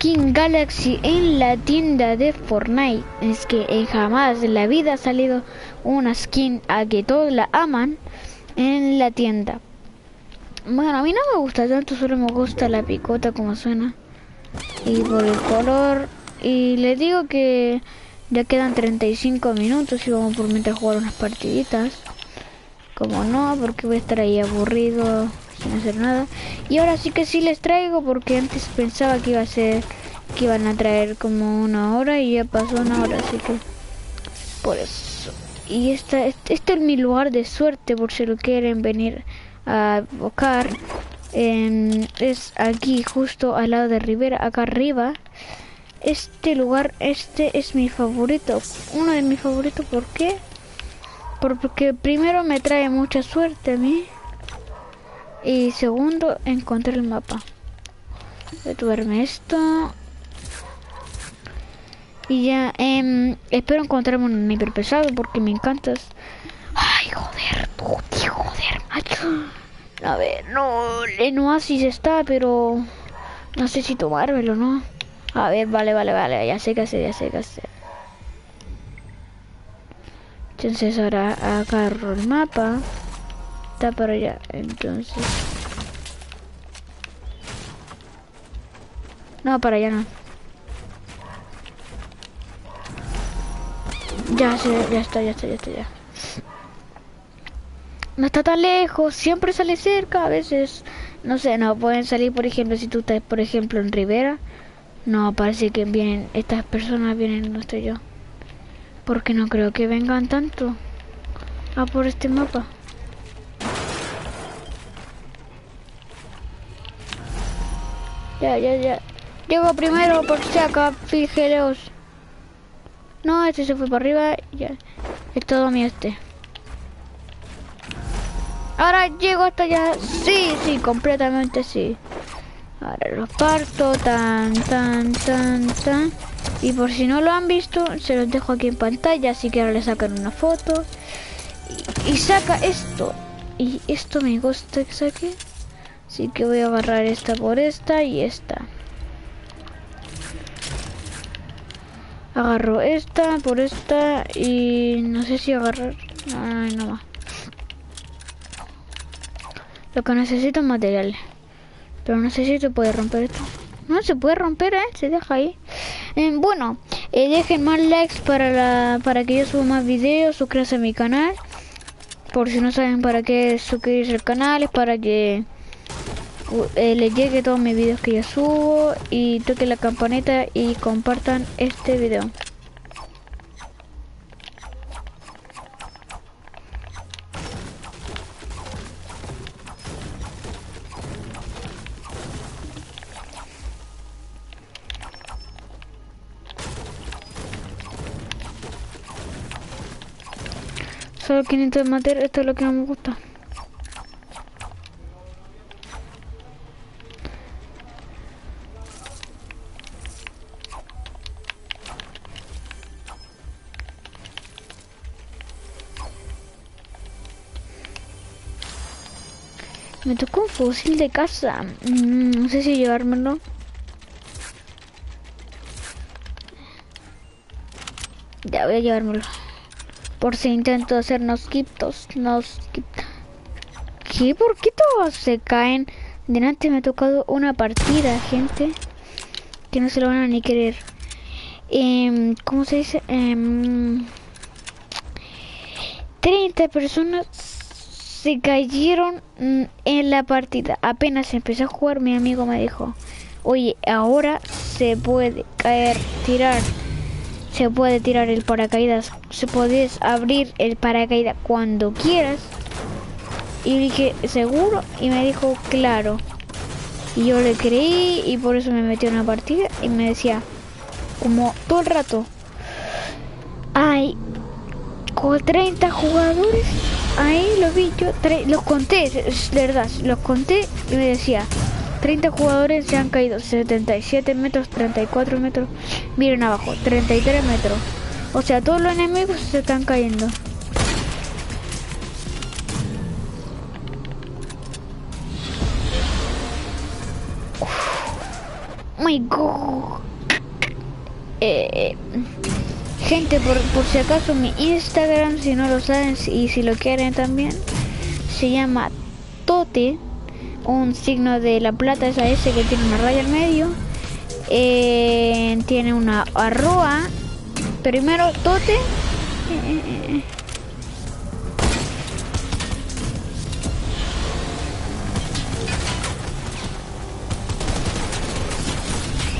skin Galaxy en la tienda de Fortnite. Es que en jamás en la vida ha salido una skin a que todos la aman en la tienda. Bueno, a mí no me gusta tanto, solo me gusta la picota como suena. Y por el color. Y les digo que ya quedan 35 minutos y vamos por mientras jugar unas partiditas. Como no, porque voy a estar ahí aburrido sin hacer nada. Y ahora sí que sí les traigo porque antes pensaba que iba a ser que iban a traer como una hora y ya pasó una hora, así que por eso. Y esta, este, este es mi lugar de suerte por si lo quieren venir a buscar. es aquí justo al lado de Rivera, acá arriba. Este lugar, este es mi favorito. Uno de mis favoritos, ¿por qué? Porque primero me trae mucha suerte a mí. Y segundo, encontré el mapa. Voy esto. Y ya, eh, espero encontrarme un hiper pesado porque me encantas. Ay, joder, tío, joder, macho. A ver, no, en Oasis está, pero no sé si tomármelo, ¿no? A ver, vale, vale, vale, ya sé qué hacer, ya sé qué hacer. Entonces ahora agarro el mapa. Está para allá, entonces. No, para allá no. Ya ya está, ya está, ya está, ya. No está tan lejos, siempre sale cerca, a veces, no sé, no pueden salir, por ejemplo, si tú estás, por ejemplo, en Rivera, no, parece que vienen, estas personas vienen, no estoy yo. Porque no creo que vengan tanto a por este mapa. Ya, ya, ya. Llego primero por si acá, fíjeleos. No, este se fue para arriba. Ya. Es todo mi este. Ahora llego hasta allá. Sí, sí, completamente sí. Ahora lo parto, tan, tan, tan, tan. Y por si no lo han visto, se los dejo aquí en pantalla, así que ahora le sacan una foto. Y, saca esto. Y esto me gusta que saque. Así que voy a agarrar esta por esta y esta. Agarro esta por esta y no sé si agarrar... Ay, no más. Lo que necesito es material. Pero no sé si se puede romper esto. No se puede romper, ¿eh? Se deja ahí. Eh, bueno, eh, dejen más likes para, la, para que yo suba más videos. Suscríbanse a mi canal. Por si no saben para qué suscribirse al canal. Es para que eh, les llegue todos mis videos que yo subo. Y toquen la campanita y compartan este video. Solo 500 de esto es lo que no me gusta. Me tocó un fusil de casa. Mm, no sé si llevármelo. Ya voy a llevármelo. Por si intento hacer nos quiptos, ¿Qué? ¿Por qué todos se caen? Delante me ha tocado una partida, gente. Que no se lo van a ni querer. Eh, ¿Cómo se dice? Eh, em, 30 personas se cayeron mm, en la partida. Apenas empecé a jugar, mi amigo me dijo, oye, ahora se puede caer, tirar se puede tirar el paracaídas, se puedes abrir el paracaídas cuando quieras. Y dije, ¿seguro? Y me dijo, claro. Y yo le creí y por eso me metió en una partida y me decía, como todo el rato, con 30 jugadores, ahí lo vi yo, los conté, es verdad, los conté y me decía, 30 jugadores se han caído, 77 metros, 34 metros, miren abajo, 33 metros. O sea, todos los enemigos se están cayendo. my god. Eh, gente, por, por si acaso mi Instagram, si no lo saben y si lo quieren también, se llama Tote, un signo de la plata esa S que tiene una raya en medio. Eh, tiene una arroba. Primero Tote.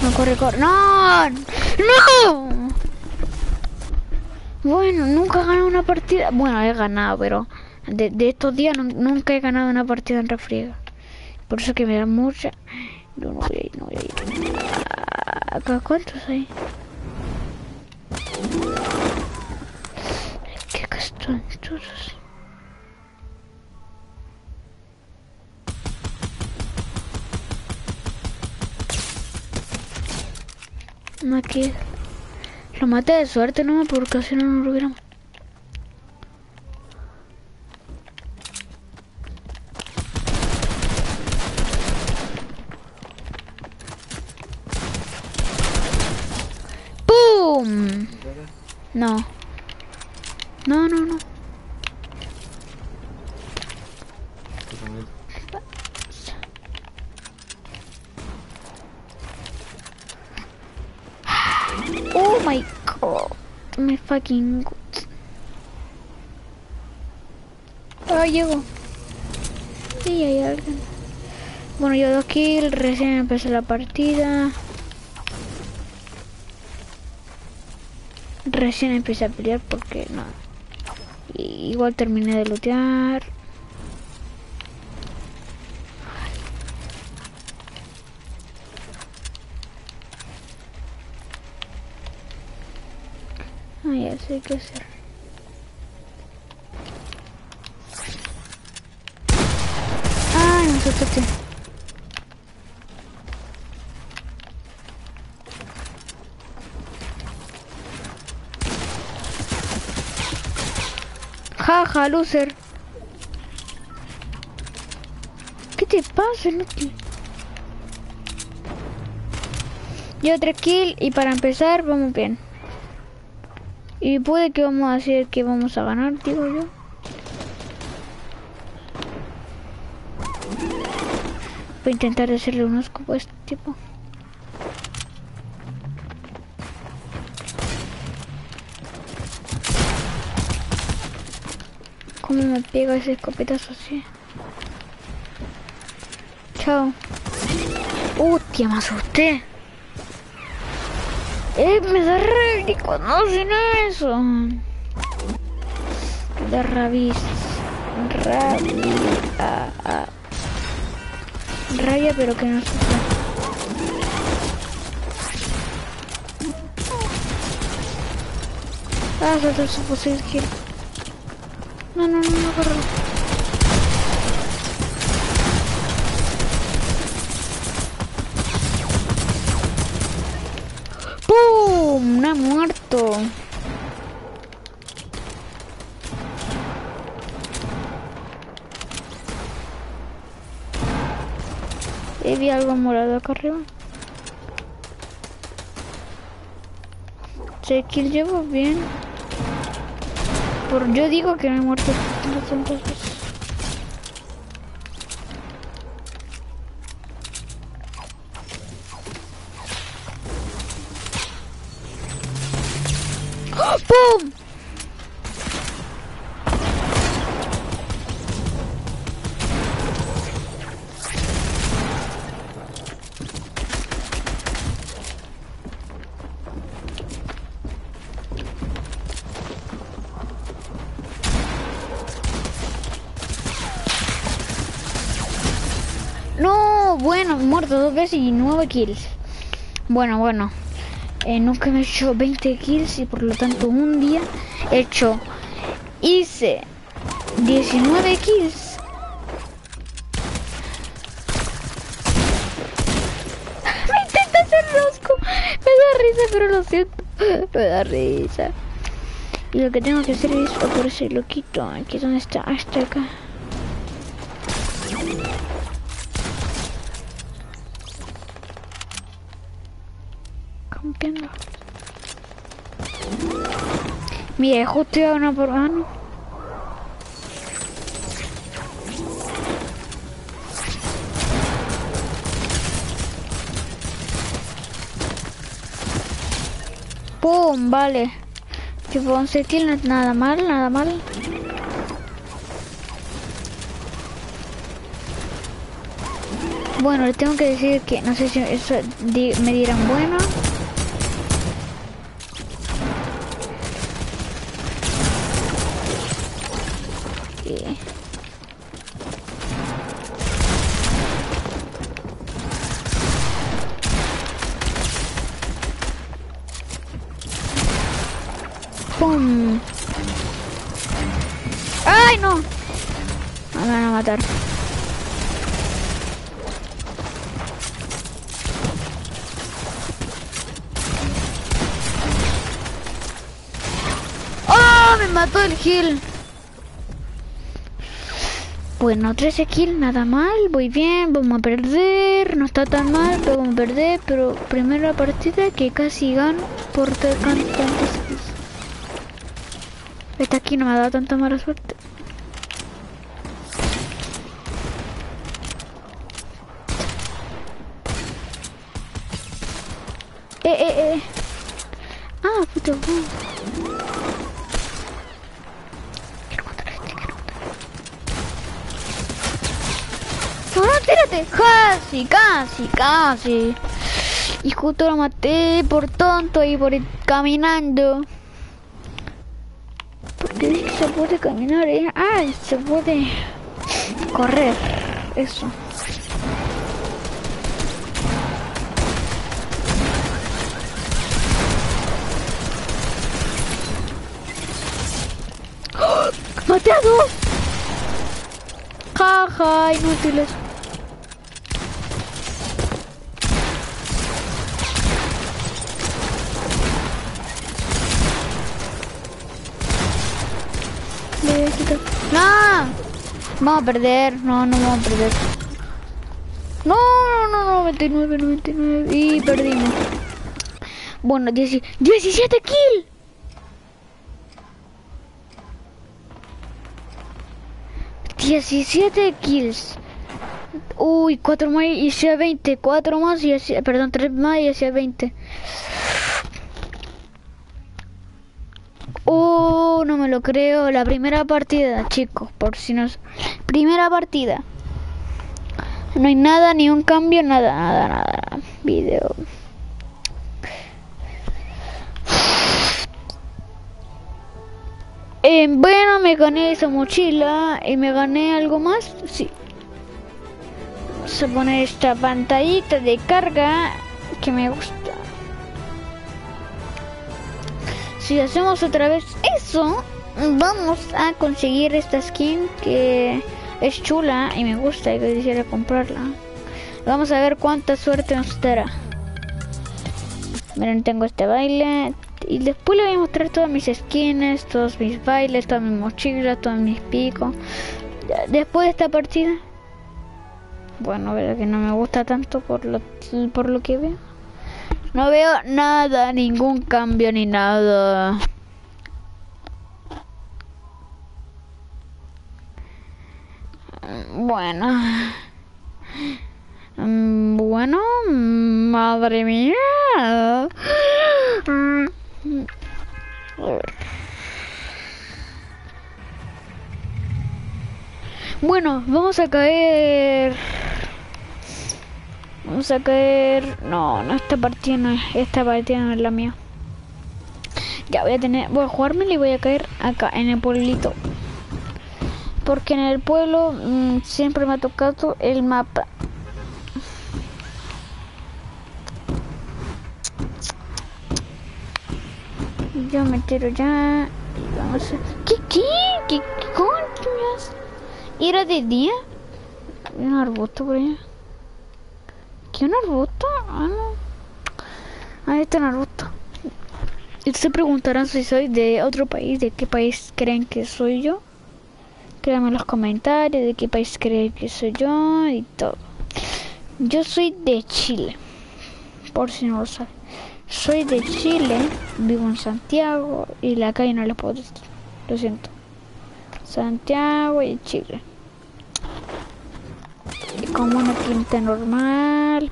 No corre, corre. ¡No! ¡No! Bueno, nunca he ganado una partida. Bueno, he ganado, pero de, estos días nunca he ganado una partida en refriega. Por eso que me da mucha... No, no voy a ir, no voy a ir. ¿Acá cuántos hay? Es que están todos. Aquí. Lo maté de suerte no porque si no no lo hubiéramos. ¡Pum! No. No, no, no. Fucking Ah, llego. Sí, hay alguien. Bueno, yo dos kills, recién empecé la partida. Recién empecé a pelear porque no. Igual terminé de lootear. Qué hacer. Ay, me. Jaja, loser. ¿Qué te pasa, Nuki? Yo tres kills y para empezar vamos bien. Y puede que vamos a hacer que vamos a ganar, digo yo. Voy a intentar hacerle unos como este tipo. ¿Cómo me pega ese escopetazo así? Chao. Hostia, me asusté. Eh, me da rabia no eso. Me da rabia. Rabia. Rabia, pero que no se Ah, se su posible No, no, no, no, corro. ¡Pum! No ha muerto. He vi algo morado acá arriba. Sé que llevo bien. Por yo digo que me he muerto. Veces y nueve kills. Bueno, bueno. Eh, nunca me he hecho 20 kills y por lo tanto un día he hecho, hice 19 kills. me intenta hacer rosco, me da risa pero lo siento, me da risa. Y lo que tengo que hacer es por ese loquito, aquí donde está, hasta acá. Mira, justo iba una por mano. ¡Pum! Vale. Tipo 11 kills, nada mal, nada mal. Bueno, le tengo que decir que no sé si eso me dieran bueno. Me mató el kill. Bueno, 13 kills, nada mal, voy bien, vamos a perder, no está tan mal, pero vamos a perder, pero primera partida que casi gano por tantos kills. Esta aquí no me ha dado tanta mala suerte. Eh, eh, eh. Ah, puto. Casi, casi, casi. Y justo lo maté por tonto y por ir caminando. Porque se puede caminar, ¿eh? Ah, se puede correr. Eso. ¡Oh! ¡Maté dos! Jaja, inútiles. ¡No! Vamos a perder. No, no vamos a perder. No, no, no, 99, 99. Y perdimos. Bueno, 17 kills. ¡17 kills! Uy, 4 más y sea 20. 4 más y hacía, perdón, 3 más y hacía 20. Oh, no me lo creo. La primera partida, chicos, por si no... Primera partida. No hay nada, ni un cambio, nada, nada, nada. Video. Eh, bueno, me gané esa mochila y me gané algo más. Sí. A poner esta pantallita de carga que me gusta. Si hacemos otra vez eso, vamos a conseguir esta skin que es chula y me gusta y quisiera comprarla. Vamos a ver cuánta suerte nos dará. Miren, tengo este baile. Y después le voy a mostrar todas mis skins, todos mis bailes, todas mis mochilas, todos mis picos. Después de esta partida. Bueno, verdad que no me gusta tanto por lo, por lo que veo. No veo nada, ningún cambio ni nada. Bueno. Bueno, madre mía. Bueno, vamos a caer Vamos a caer... No, no, esta partida no es... Esta partida no es la mía. Ya voy a tener... Voy a jugármela y voy a caer acá, en el pueblito. Porque en el pueblo mm, siempre me ha tocado el mapa. Yo me tiro ya. Y vamos a... ¿Qué? ¿Qué? ¿Qué? ¿Qué? ¿Era de día? Un arbusto por allá. ¿Qué Naruto? Ah. Ahí está Naruto. Y se preguntarán si soy de otro país, de qué país creen que soy yo. Créanme en los comentarios de qué país creen que soy yo y todo. Yo soy de Chile, por si no lo saben. Soy de Chile, vivo en Santiago y la calle no les puedo decir. Lo siento. Santiago y Chile. Como una quinta normal.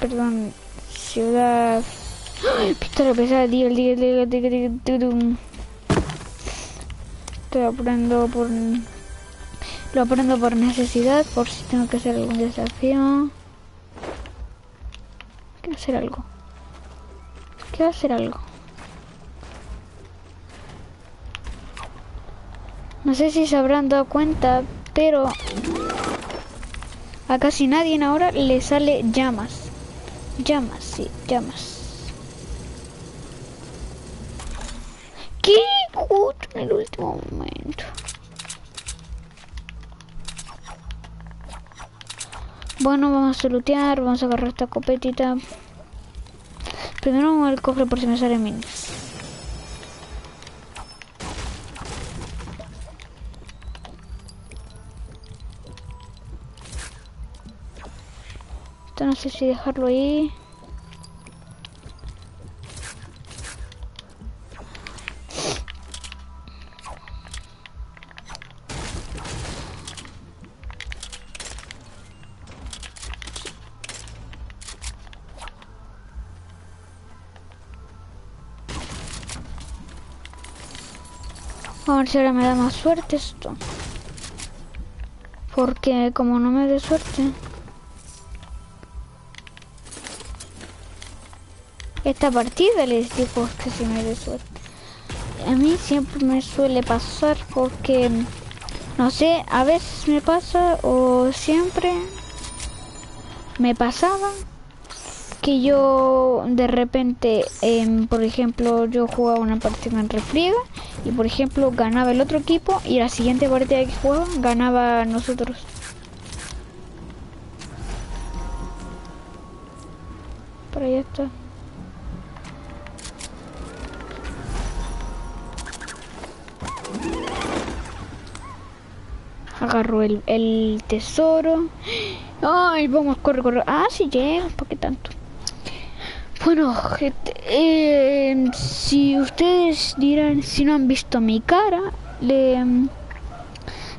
Perdón, ciudad. Pistola pesada, diga, diga, diga, diga, diga. Estoy aprendiendo por... Lo aprendo por necesidad, por si tengo que hacer algún desafío. Quiero hacer algo. Quiero hacer algo. No sé si se habrán dado cuenta, pero a casi nadie ahora le sale llamas. Llamas, sí, llamas. ¡Qué justo en el último momento! Bueno, vamos a lootear, vamos a agarrar esta copetita. Primero vamos al cofre por si me sale minis. Esto no sé si dejarlo ahí. A ver si ahora me da más suerte esto. Porque como no me dé suerte... Esta partida les digo que si me suerte. A mí siempre me suele pasar porque... No sé, a veces me pasa o siempre me pasaba que yo de repente, em, por ejemplo, yo jugaba una partida en refriega y por ejemplo ganaba el otro equipo y la siguiente partida que jugaba ganaba nosotros. Por ahí está. Agarro el, el tesoro. Ay, vamos, corre, corre. Ah, sí llega, ¿por qué tanto? Bueno, gente, eh, si ustedes dirán, si no han visto mi cara, le,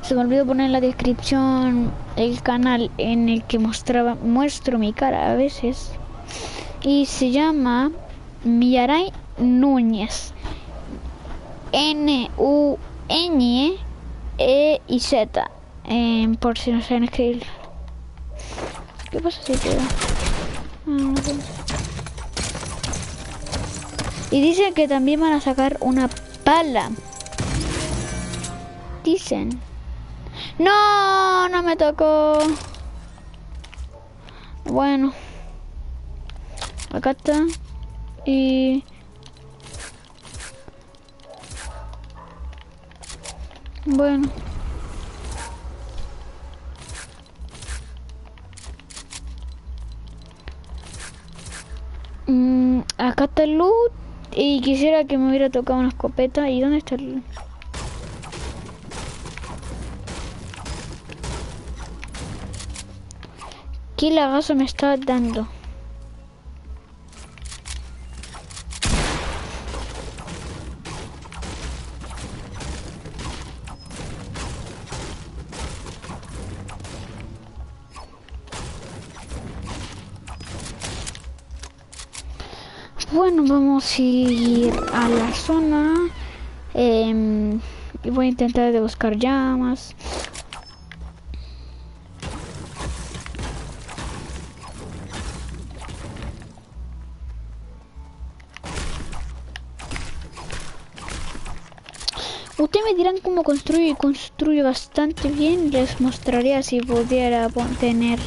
se me olvidó poner en la descripción el canal en el que mostraba, muestro mi cara a veces. Y se llama Miaray Núñez. N-U-N E y Z. Eh, por si no saben escribir. ¿Qué pasa si te da? Ah, y dicen que también van a sacar una pala. Dicen. No, no me tocó. Bueno. Acá está. Y... Bueno. Mm, acá está el loot. Y quisiera que me hubiera tocado una escopeta. ¿Y dónde está el...? ¿Qué lagazo me está dando? Bueno, vamos a ir a la zona. Eh, y voy a intentar de buscar llamas. Ustedes me dirán cómo construyo y construyo bastante bien. Les mostraría si pudiera tener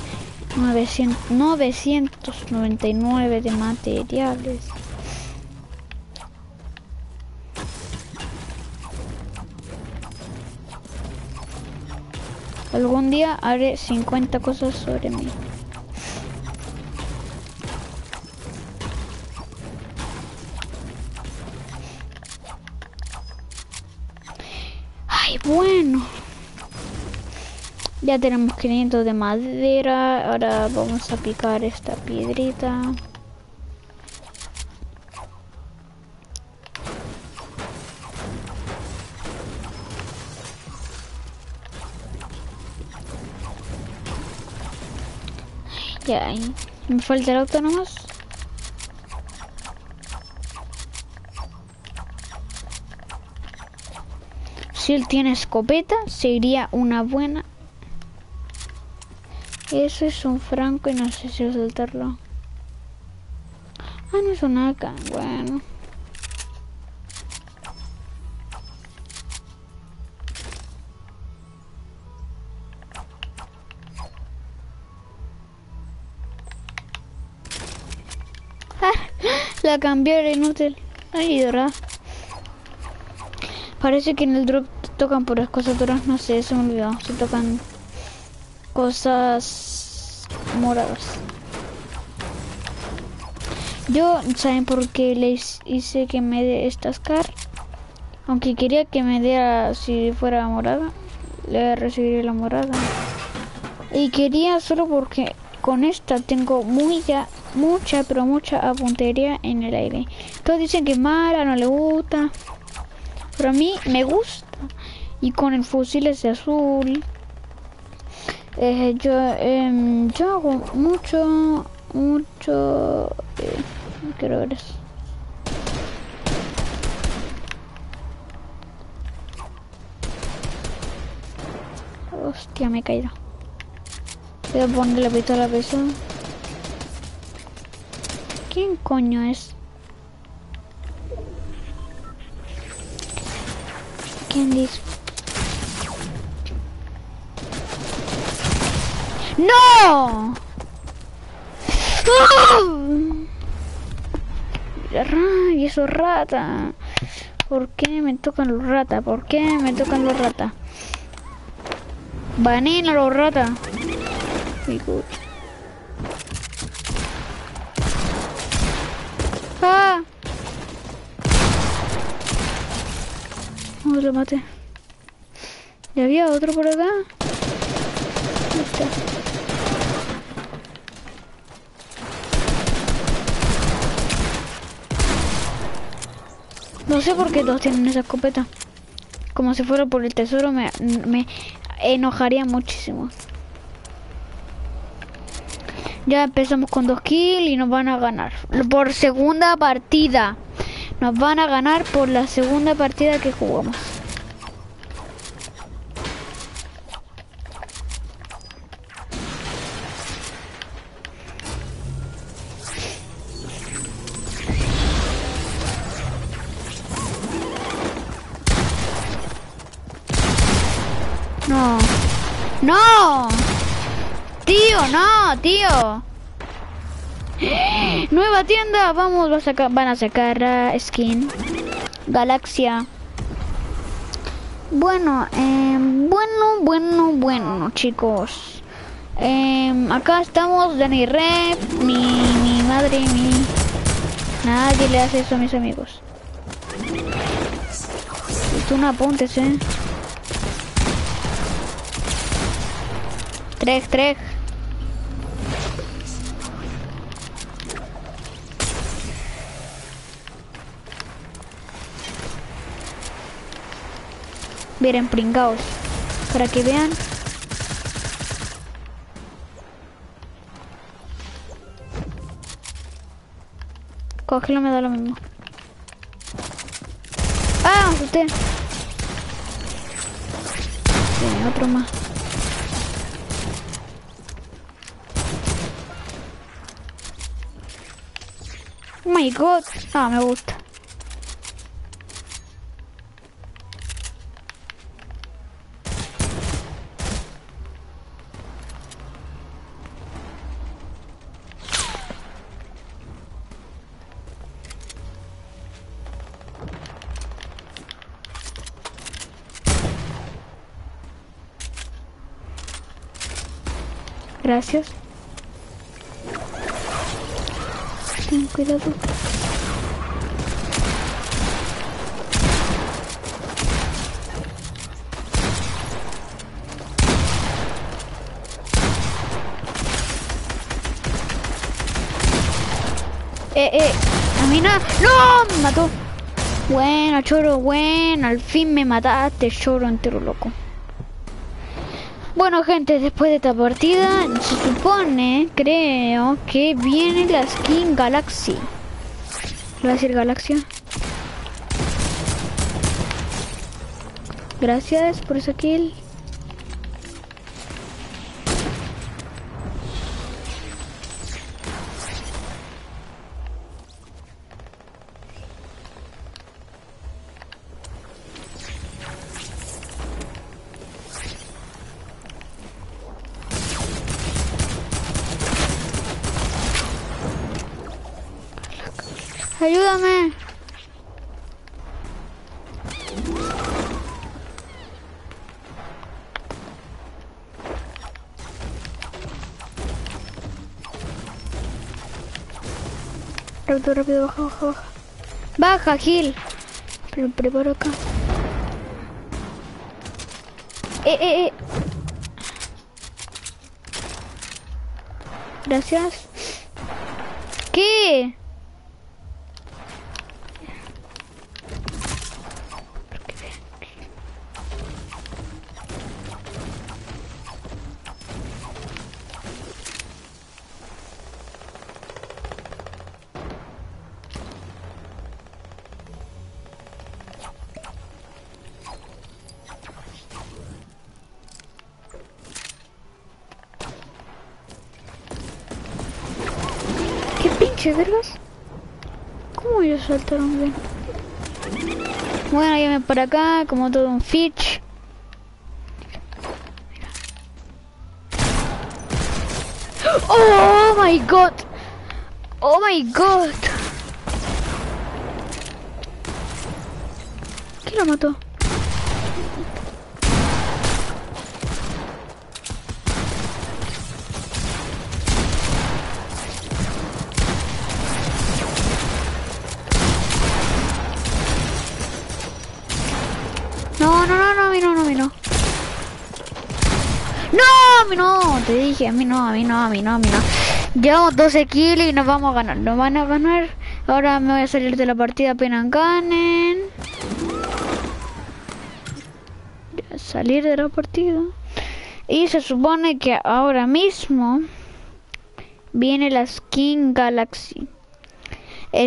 900, 999 de materiales. Algún día haré 50 cosas sobre mí. Ya tenemos 500 de madera. Ahora vamos a picar esta piedrita. Ya, me falta el auto nomás. Si él tiene escopeta, sería una buena eso es un franco y no sé si soltarlo. Ah, no es un AK. Bueno. La cambié, era inútil. Ay, ¿verdad? Parece que en el drop tocan por las cosas duras, no sé, se me olvidó. Se tocan cosas moradas. Yo, ¿saben por qué les hice que me dé esta Scar? Aunque quería que me diera si fuera morada, le recibiría la morada. Y quería solo porque con esta tengo muy ya mucha, pero mucha puntería en el aire. Todos dicen que es mala, no le gusta. Pero a mí me gusta. Y con el fusil ese azul. Eh, yo, eh, yo hago mucho, mucho... Eh, quiero ver eso. Hostia, me he caído. Voy a poner la pistola a la persona. ¿Quién coño es? ¿Quién dice? ¡No! ¡Ay, eso rata! ¿Por qué me tocan los ratas? ¿Por qué me tocan los ratas? Vanina los ratas. ¡Ah! Oh, lo maté. ¿Y había otro por acá? No sé por qué todos tienen esa escopeta. Como si fuera por el tesoro, me, me enojaría muchísimo. Ya empezamos con dos kills y nos van a ganar. Por segunda partida. Nos van a ganar por la segunda partida que jugamos. No, tío. Nueva tienda, vamos, van a sacar uh, skin. Galaxia. Bueno, eh, bueno, bueno, bueno, chicos. Eh, acá estamos, Danny Rep, mi, mi madre, mi... Nadie le hace eso a mis amigos. Y tú no apuntes, eh. Tres, tres. Miren, pringaos. Para que vean. Cógelo, me da lo mismo. ¡Ah! Usted. Tiene otro más. Oh my god. Ah, me gusta. Gracias. Ten cuidado. Eh, eh, a mí no. ¡No! Me mató. Bueno, choro, bueno, al fin me mataste, choro entero loco. Bueno, gente, después de esta partida, se supone, creo, que viene la skin Galaxy. ¿Va a decir Galaxia? Gracias por esa kill. Rápido, rápido, baja, baja, baja. Baja, Gil. Pero preparo acá. Eh, eh, eh. Gracias. ¿Qué? ¿Qué pinche vergas? ¿Cómo ellos saltaron bien? Bueno, ya me por acá, como todo un Fitch. Oh my god! Oh my god! ¿Quién lo mató? No, no, no, no, a mí no, no, a mí no. No, a mí no, te dije, a mí no, a mí no, a mí no, a mí no. Llevamos 12 kills y nos vamos a ganar, nos van a ganar. Ahora me voy a salir de la partida apenas ganen. Salir de la partida. Y se supone que ahora mismo viene la Skin Galaxy.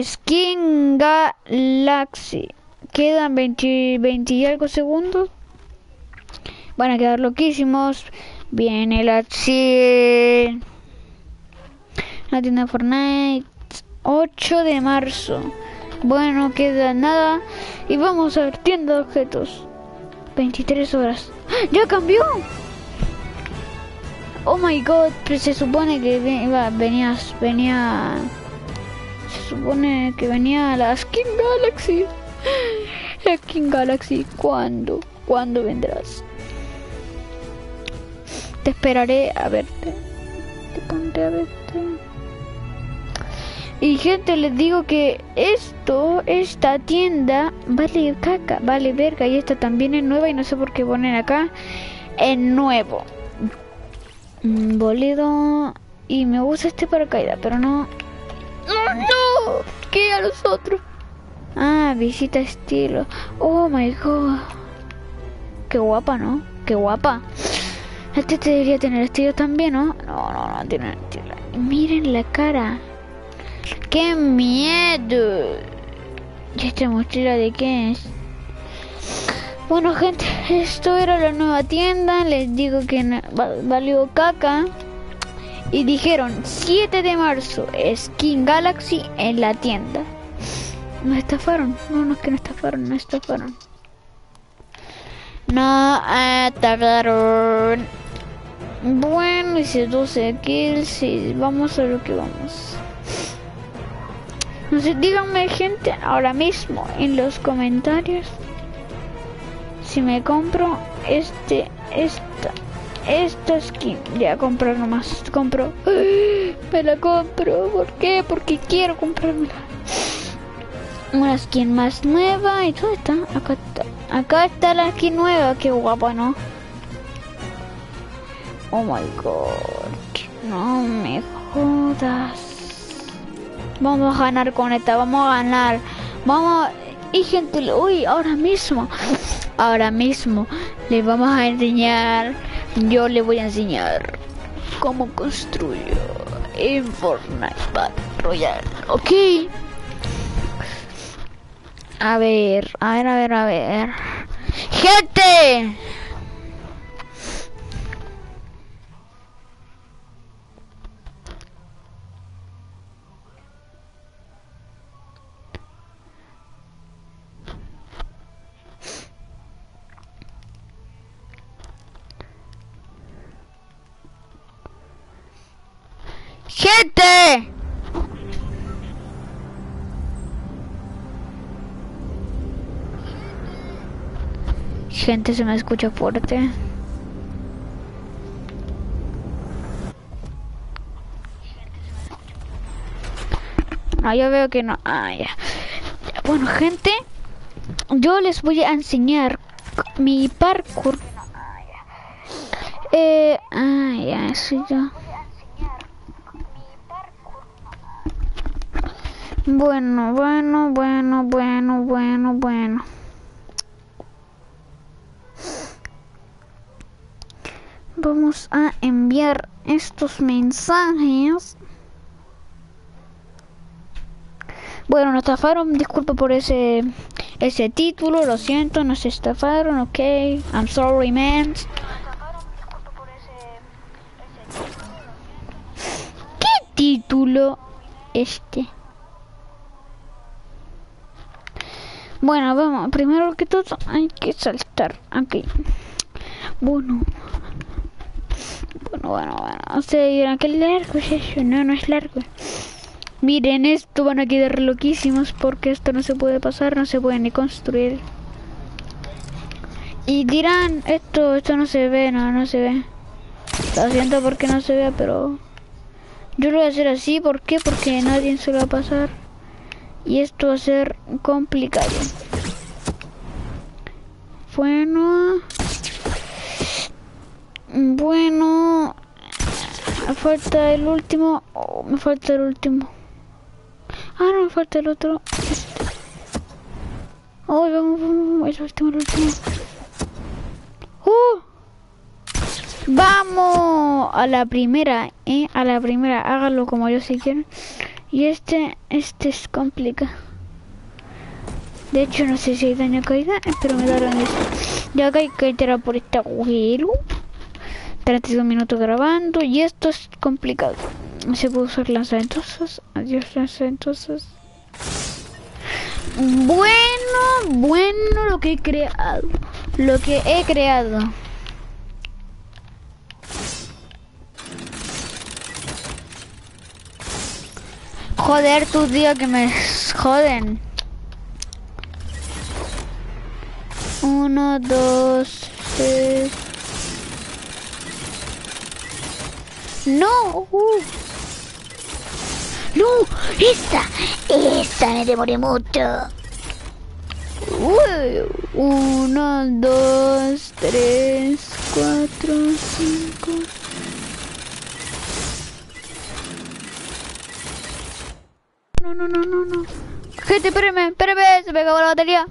Skin Galaxy. Quedan 20, 20 y algo segundos. Van a quedar loquísimos. Viene la chi. La tienda Fortnite. 8 de marzo. Bueno, queda nada. Y vamos a ver tienda objetos. 23 horas. ¡Ah! ¡Ya cambió! Oh my god, pero se supone que iba- venía, venía, se supone que venía la Skin Galaxy. La Skin Galaxy, ¿cuándo? ¿Cuándo vendrás? Esperaré a verte. Y gente, les digo que esto, esta tienda, vale caca, vale verga. Y esta también es nueva y no sé por qué ponen acá. Es nuevo. Mm, Bolido. Y me gusta este paracaídas, pero no. ¡No, no! ¿Qué a los otros? Ah, visita estilo. Oh my god. Qué guapa, ¿no? Qué guapa. Este te debería tener estilo también, ¿no? No, no, no tiene estilo. Miren la cara. ¡Qué miedo! ¿Y esta mochila de qué es? Bueno, gente, esto era la nueva tienda. Les digo que valió caca. Y dijeron 7 de marzo, Skin Galaxy en la tienda. Nos estafaron. No, no es que nos estafaron, nos estafaron. No estafaron. Bueno, hice 12 kills y vamos a lo que vamos. No sé, díganme gente ahora mismo en los comentarios si me compro este, esta, esta skin. Ya comprar nomás, compro. Me la compro. ¿Por qué? Porque quiero comprármela. Una skin más nueva y todo está. Acá está. Acá está la skin nueva. Qué guapa, ¿no? Oh my god. No me jodas. Vamos a ganar con esta, vamos a ganar. Vamos. Y gente, uy, ahora mismo. Ahora mismo les vamos a enseñar yo le voy a enseñar cómo construyo en Fortnite Battle Royale, ¿ok? A ver, a ver, a ver, a ver. ¡Gente! ¡Gente! Gente, se me escucha fuerte. No, yo veo que no. Ah, ya. Bueno, gente, yo les voy a enseñar mi parkour. Eh, ah, ya, eso ya. Bueno, bueno, bueno, bueno, bueno, bueno. Vamos a enviar estos mensajes. Bueno, nos estafaron, disculpa por ese ese título, lo siento, nos estafaron, ok. I'm sorry, man. ¿Qué título este? Bueno, vamos, primero que todo hay que saltar. Ok. Bueno. Bueno, bueno, bueno. Ustedes dirán, ¿qué largo es eso? No, no es largo. Miren, esto van a quedar loquísimos porque esto no se puede pasar, no se puede ni construir. Y dirán, esto, esto no se ve, no, no se ve. Lo siento porque no se ve, pero... Yo lo voy a hacer así, ¿por qué? Porque nadie se lo va a pasar y esto va a ser complicado. Bueno, bueno, me falta el último, oh, me falta el último. Ah, no, me falta el otro. Oh, vamos, vamos, el último, el último. ¡Uh! Vamos a la primera, ¿eh? A la primera, hágalo como yo si quieren. Y este, este es complicado. De hecho, no sé si hay daño caída, pero me darán eso. Ya que hay que entrar por este agujero. 32 minutos grabando y esto es complicado. Se puede usar lanzaventosas. Adiós lanzaventosas. Bueno, bueno lo que he creado. Lo que he creado. Joder, tu tío, que me joden. Uno, dos, tres. No. Uh. No, esta, esta me demoré mucho. Uh. Uno, dos, tres, cuatro, cinco. No, no, no, no, no. Espérame, espérame, se me acabó la batería.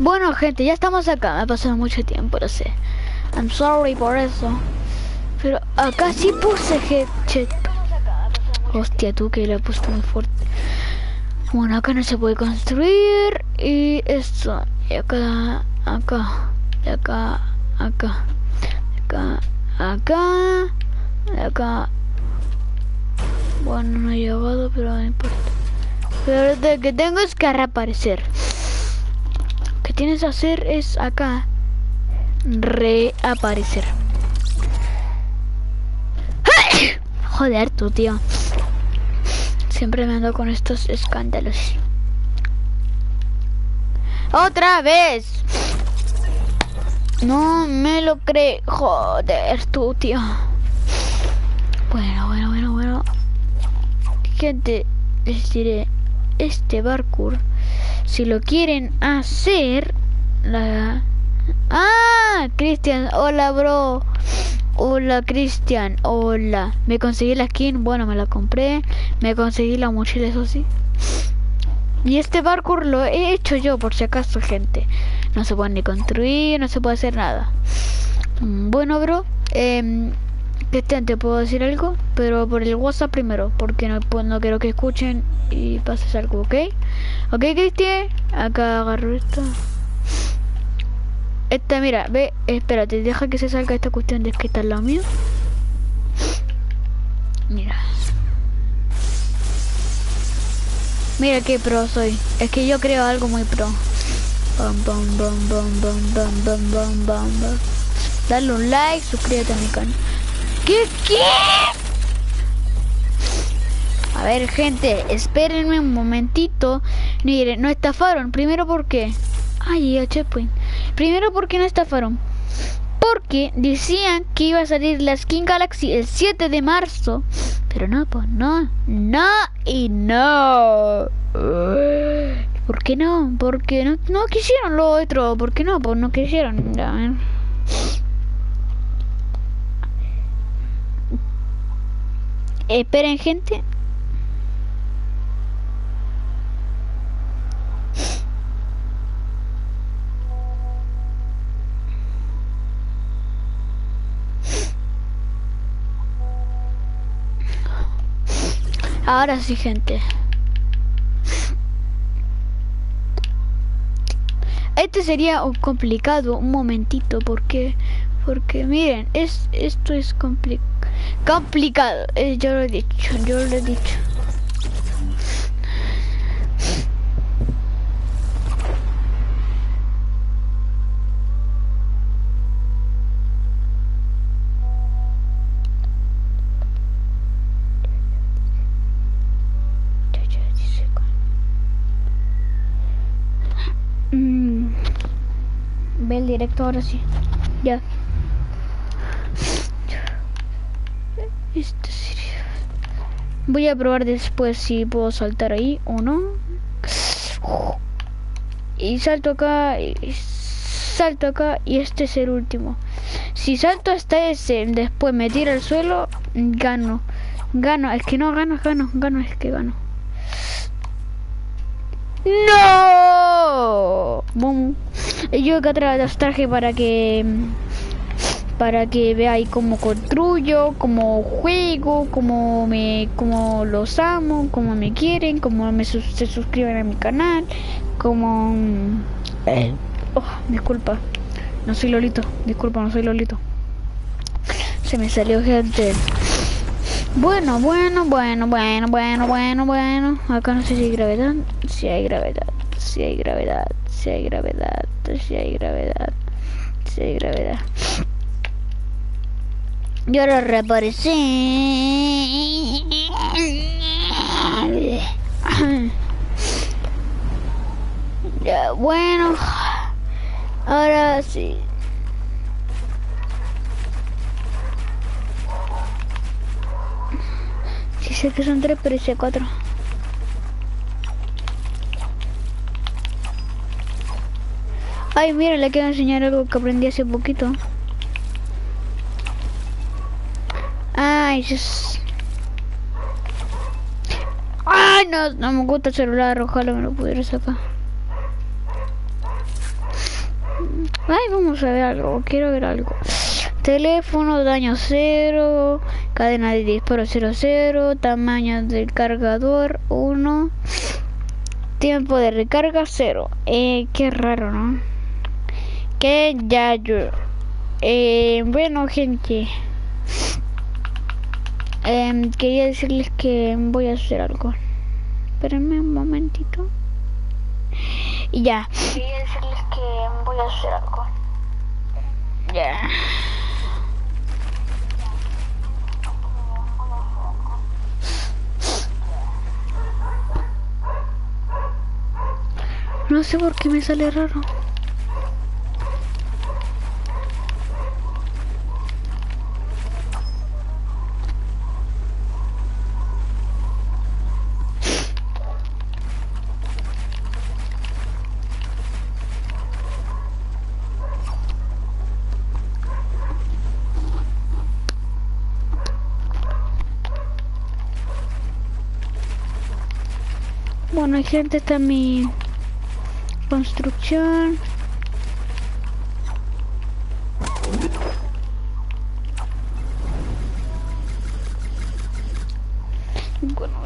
Bueno, gente, ya estamos acá. Ha pasado mucho tiempo, lo sé. I'm sorry por eso. Pero acá sí puse headset. Hostia, tú que le he puesto muy fuerte. Bueno, acá no se puede construir. Y esto. Y acá, acá, y acá, acá, acá, acá, acá. Bueno, no he llegado, pero no importa. Pero lo que tengo es que reaparecer. Tienes que hacer es acá reaparecer. Joder, tu tío. Siempre me ando con estos escándalos. ¡Otra vez! No me lo creo. Joder, tu tío. Bueno, bueno, bueno, bueno. Gente, les diré, este parkour, si lo quieren hacer, la... Ah, Cristian, hola, bro. Hola, Cristian, hola. Me conseguí la skin, bueno, me la compré. Me conseguí la mochila, eso sí. Y este parkour lo he hecho yo, por si acaso, gente. No se puede ni construir, no se puede hacer nada. Mm, bueno, bro. Eh, Cristian, te puedo decir algo, pero por el WhatsApp primero, porque no, pues no quiero que escuchen y pases algo, ¿ok? Ok, Cristian, acá agarro esto. Esta, mira, ve, espérate, deja que se salga esta cuestión de que está al lado mío. Mira. Mira qué pro soy. Es que yo creo algo muy pro. Dale un like, suscríbete a mi canal. A ver, gente, espérenme un momentito. Miren, no estafaron. Primero, ¿por qué? Ay, el checkpoint. Primero, ¿por qué no estafaron? Porque decían que iba a salir la Skin Galaxy el 7 de marzo. Pero no, pues no. No y no. ¿Por qué no? Porque no, no quisieron lo otro. ¿Por qué no? Pues no quisieron. Esperen, gente. Ahora sí, gente. Este sería complicado, un momentito, porque, porque miren, es esto es complicado complicado. Eh, yo lo he dicho, yo lo he dicho. Mm. Ve el directo ahora sí. Ya. Este Voy a probar después si puedo saltar ahí o no. Y salto acá. Salto acá. Y este es el último. Si salto hasta ese, después me tiro al suelo, gano. Gano. Es que no gano, gano, gano, es que gano. ¡No! Boom. Yo acá traje para que para que veáis cómo construyo, cómo juego, cómo me, cómo los amo, cómo me quieren, cómo me se suscriben a mi canal, cómo eh. oh, disculpa, no soy Lolito, disculpa, no soy Lolito. Se me salió gente. Bueno, bueno, bueno, bueno, bueno, bueno, bueno. Acá no sé si hay gravedad. Si hay gravedad. Si hay gravedad. Si hay gravedad. Si hay gravedad. Si hay gravedad. Ahora reaparecí. Ya, bueno. Ahora sí. Sí sé que son tres, pero hice cuatro. Ay, mira, le quiero enseñar algo que aprendí hace poquito. Ay, Ay, no, no me gusta el celular, ojalá me lo pudiera sacar. Ay, vamos a ver algo, quiero ver algo. Teléfono, daño cero, cadena de disparo 00, tamaño del cargador 1, tiempo de recarga 0. Eh, qué raro, ¿no? Que ya yo... Eh, bueno, gente. Eh, quería decirles que voy a hacer algo. espérenme un momentito. Y ya. Quería decirles que voy a hacer algo. Ya. No sé por qué me sale raro. Bueno, hay gente está mi construcción.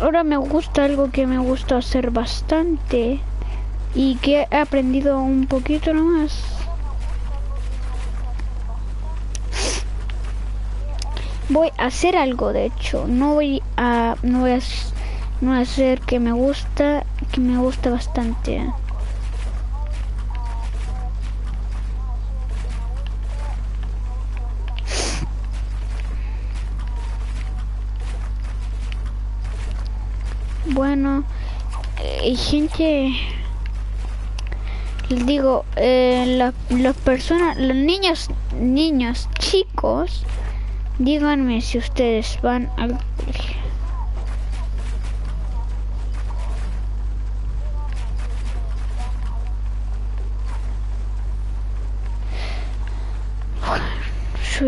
Ahora me gusta algo que me gusta hacer bastante y que he aprendido un poquito nomás. Voy a hacer algo, de hecho, no voy a, no voy a, no hacer que me gusta, que me gusta bastante. Bueno, eh, gente, les digo, eh, la- las personas, los niños, niños chicos, díganme si ustedes van al.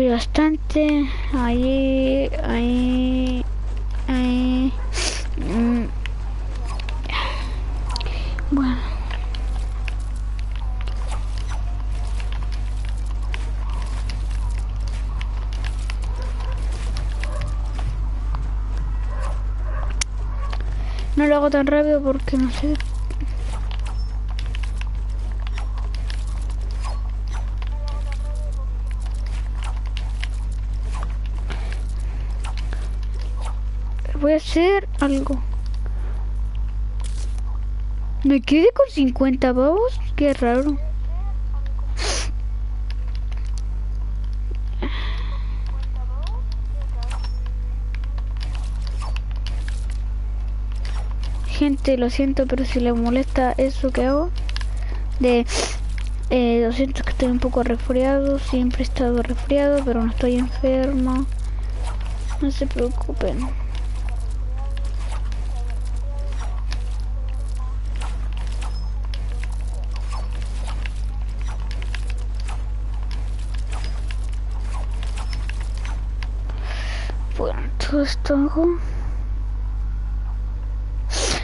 Bastante, ahí, ahí, ahí. mm. Bueno. No lo hago tan rápido porque no sé. Hacer algo. Me quedé con 50 babos. Qué raro. Gente, lo siento, pero si le molesta eso que hago, de eh, lo siento que estoy un poco resfriado, siempre he estado resfriado, pero no estoy enfermo. No se preocupen. Hago.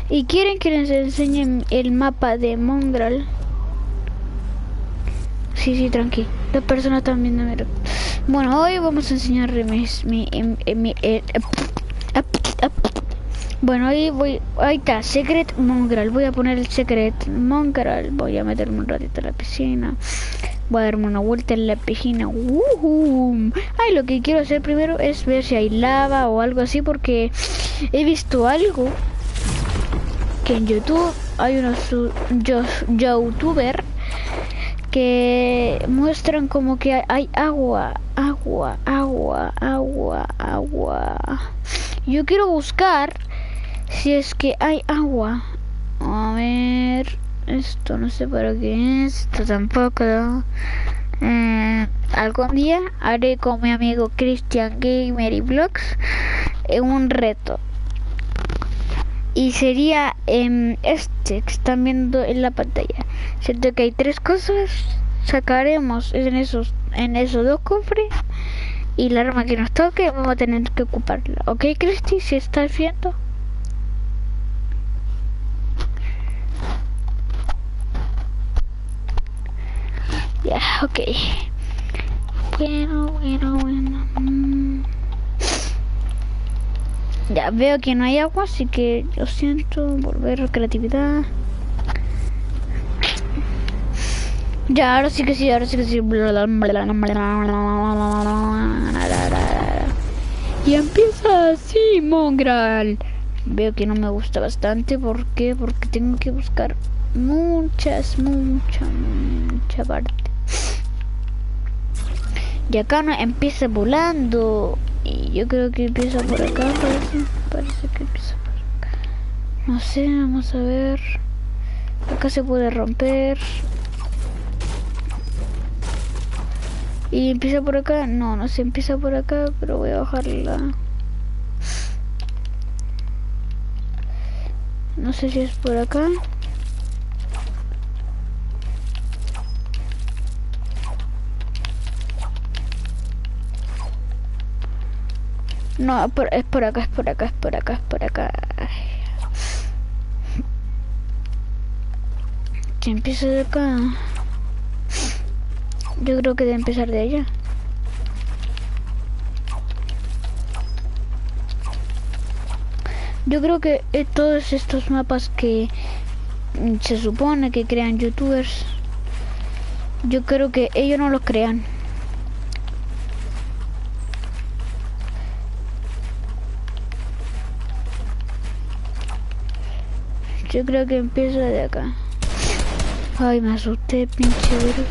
¿Y quieren que les enseñe el mapa de Mongrel? Sí, sí, tranqui. Las personas también mira. Bueno, hoy vamos a enseñar mis, mi, em- em- eh, Bueno, ahí voy, ahí está, Secret Mongrel. Voy a poner el Secret Mongrel. Voy a meterme un ratito a la piscina. Voy a darme una vuelta en la piscina. ¡Woohoo! Ay, lo que quiero hacer primero es ver si hay lava o algo así porque he visto algo que en YouTube hay unos youtuber que muestran como que hay agua, agua, agua, agua, agua. Yo quiero buscar si es que hay agua. A ver, esto no sé para qué es, esto tampoco. Eh, algún día haré con mi amigo Christian Gamer y Vlogs eh, un reto y sería em, este que están viendo en la pantalla. Siento que hay tres cosas. Sacaremos en esos, en esos dos cofres y la arma que nos toque vamos a tener que ocuparla. ¿Ok, Cristi? Si estás viendo. Ya, ok. Bueno, bueno, bueno. mm. Ya veo que no hay agua, así que lo siento, volver creatividad. Ya, ahora sí que sí, ahora sí que sí. Y empieza así, Mongral. veo que no me gusta bastante. ¿Por qué? Porque tengo que buscar muchas, mucha, mucha parte. Y acá no empieza volando. Y yo creo que empieza por acá, parece. Parece que empieza por acá. No sé, vamos a ver. Acá se puede romper. Y empieza por acá. No, no se empieza por acá, pero voy a bajarla. No sé si es por acá. No, es por acá, es por acá, es por acá, es por acá. Si empiezo de acá. Yo creo que debe empezar de allá. Yo creo que eh, todos estos mapas que mm, se supone que crean youtubers, yo creo que ellos no los crean. Yo creo que empieza de acá. Ay, me asusté, pinche verga.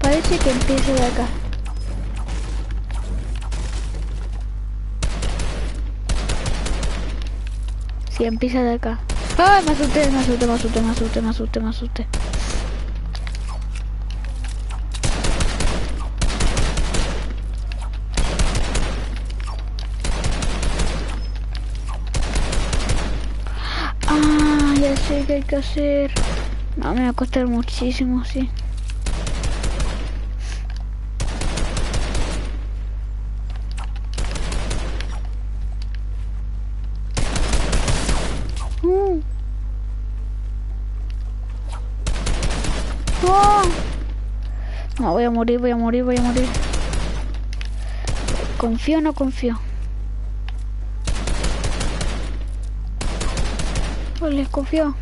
Parece que empieza de acá. Sí, empieza de acá. Ay, me asusté, me asusté, me asusté, me asusté, me asusté, me asusté. Qué hay que hacer. No, me va a costar muchísimo, sí. No, voy a morir, voy a morir, voy a morir. Confío o no confío. Vale, confío.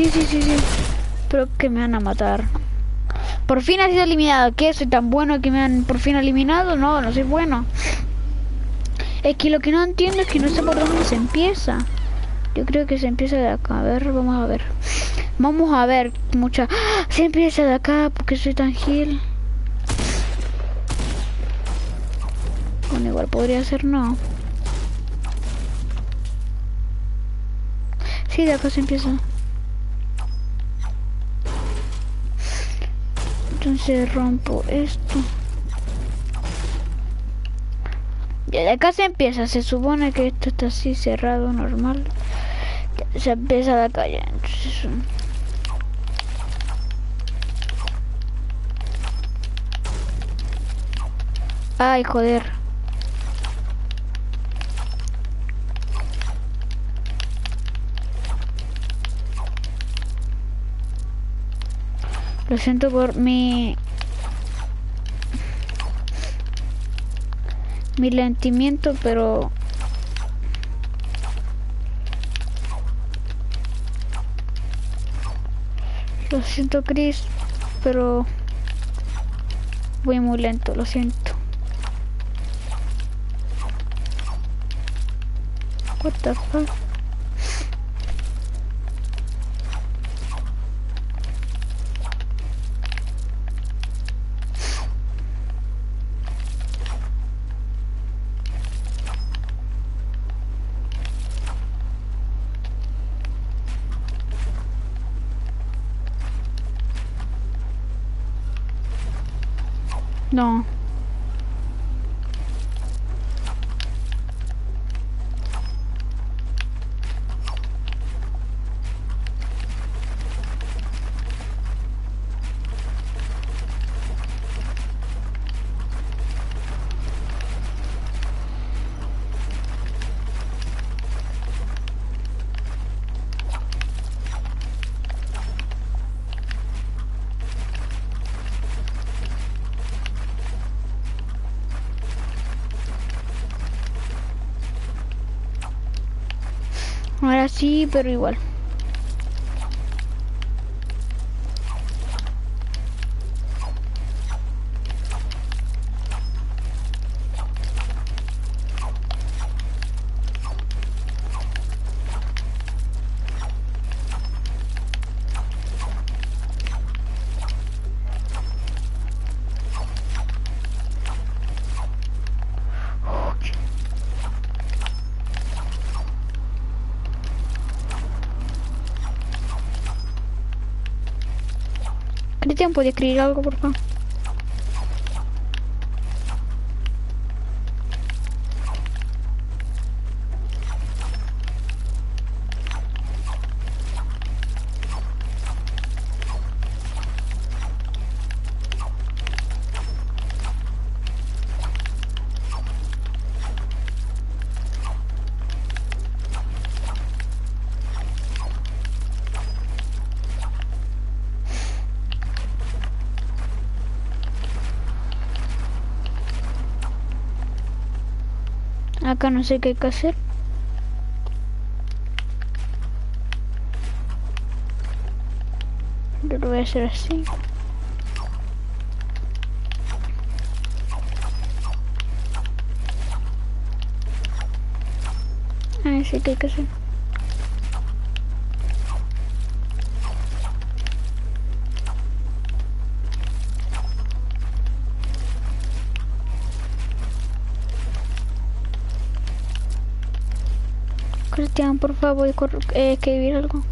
Sí, sí, sí, sí. Pero que me van a matar. Por fin ha sido eliminado. ¿Qué? ¿Soy tan bueno que me han por fin eliminado? No, no soy bueno. Es que lo que no entiendo es que no sé por dónde se empieza. Yo creo que se empieza de acá. A ver, vamos a ver. Vamos a ver, mucha... Se empieza de acá porque soy tan gil. Bueno, igual podría ser no. Sí, de acá se empieza. Entonces rompo esto. Y de acá se empieza, se supone que esto está así cerrado, normal. se empieza de acá ya. Entonces, Ay, joder. Lo siento por mi... Mi lentimiento, pero... Lo siento, Chris, pero... Voy muy lento, lo siento. What the fuck? No. Ahora sí, pero igual. Cristian, ¿puede escribir algo, por favor? Acá no sé qué hay que hacer. Yo lo voy a hacer así. Ah, sí que hay que hacer. Por favor, eh, escribir algo.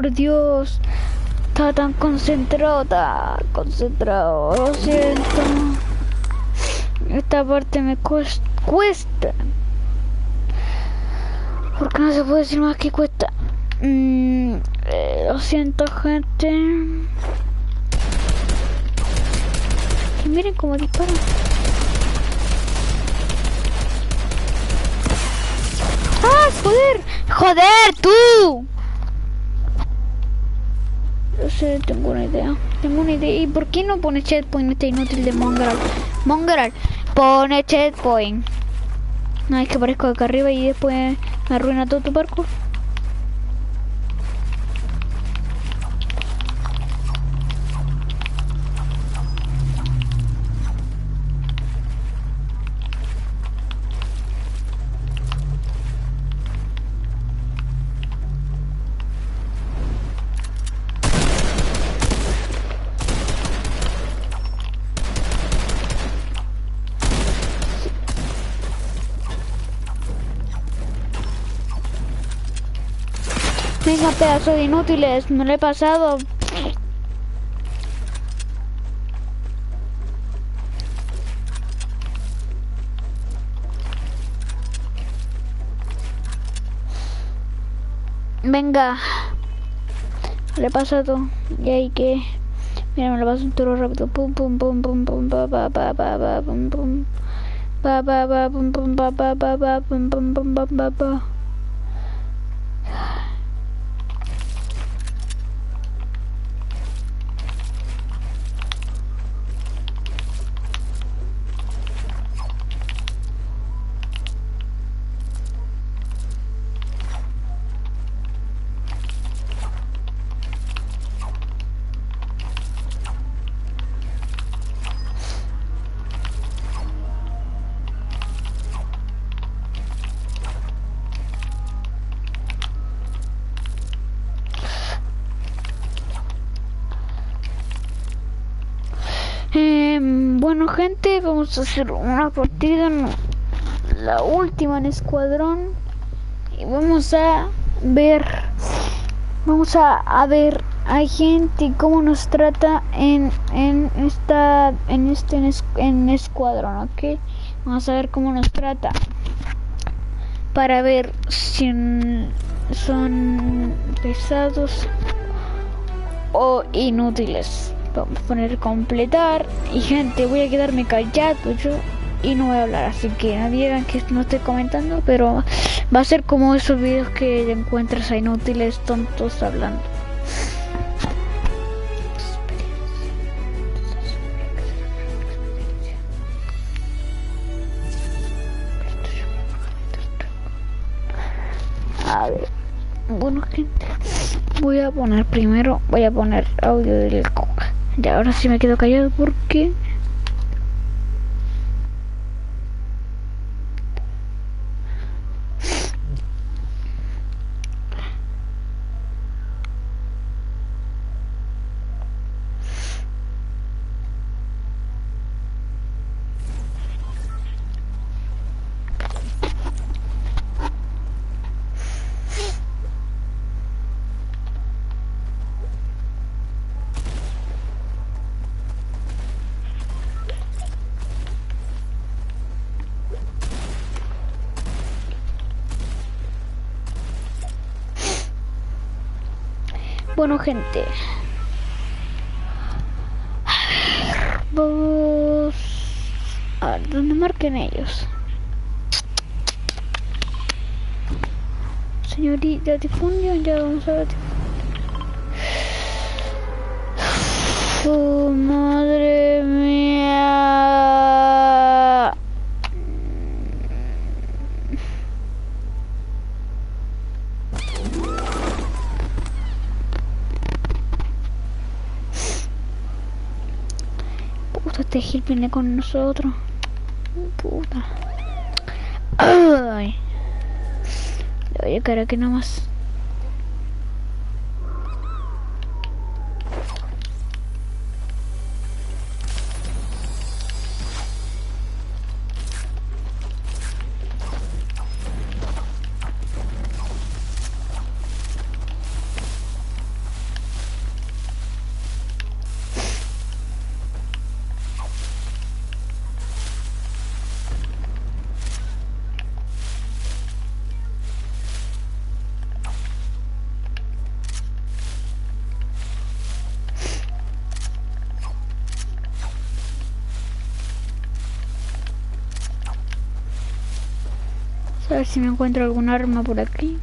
Por Dios. Está tan concentrado, tan concentrado. Lo siento. Esta parte me cuesta. cuesta. Porque no se puede decir más que cuesta. Mm, eh, lo siento, gente. Y miren cómo disparan. ¡Ah, joder! ¡Joder, tú! Tengo una idea. Tengo una idea. ¿Y por qué no pone checkpoint este inútil de Mongrel? Mongrel, pone checkpoint. No, es que aparezco acá arriba y después me arruina todo tu parkour. Pedazo de inútiles, me lo he pasado. Venga. Lo he pasado. Y hay que... Mira, me lo paso un toro rápido. Pum, pum, pum, pum, pum, pa, pa, pa, pa, pa, pum, pum. Pa, pa, pa, pum, pum, pa, pa, pa, pa, pum, pum, pum, pa, pa, pa. Em, bueno gente, vamos a hacer una partida, la última en escuadrón. Y vamos a ver, vamos a, a ver a gente cómo nos trata en, en esta, en este en, en escuadrón, ok, vamos a ver cómo nos trata. Para ver si son pesados o inútiles. Vamos a poner completar. Y gente, voy a quedarme callado yo y no voy a hablar. Así que no digan que no estoy comentando, pero va a ser como esos videos que encuentras a inútiles tontos hablando. A ver, bueno gente, voy a poner primero, voy a poner audio del. Ya ahora sí me quedo callado porque gente. Vamos a ver, ¿dónde marquen ellos? Señorita Tifundio, ya vamos a ver. Oh, mía. Puta, este Gil viene con nosotros. Puta. Ay. Le voy a caer aquí nomás. A ver si me encuentro algún arma por aquí.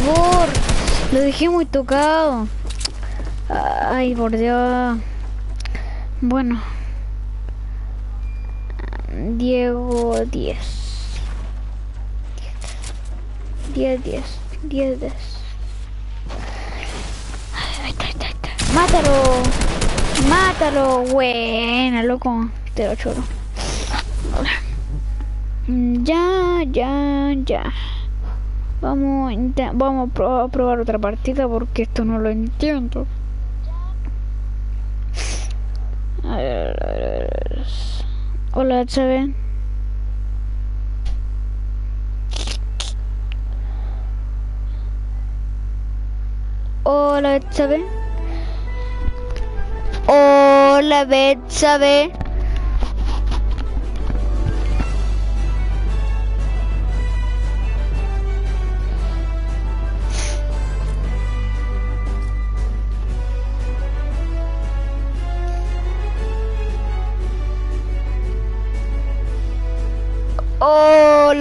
Favor. Lo dejé muy tocado. Ay, por Dios. Bueno. Diego 10. 10, 10. 10, 10. Ahí está, ahí está, ahí está. Mátalo. Mátalo. Buena, loco. Te lo choro. Ya, ya, ya. Vamos, vamos a pro- a probar otra partida porque esto no lo entiendo. A ver, a ver, a ver. Hola, Chave. Hola, Chave. Hola, Betsabe.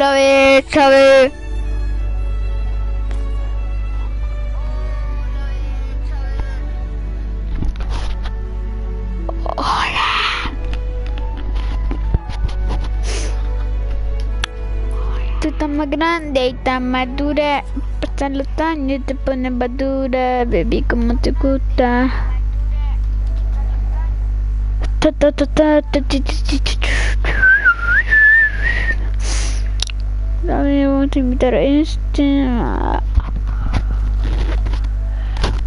Hola, Betsabe. Tú tan más grande y tan madura. Pasan los años te pones madura. Baby, como te gusta. Ta, ta, ta, ta, ta, vamos a invitar a este.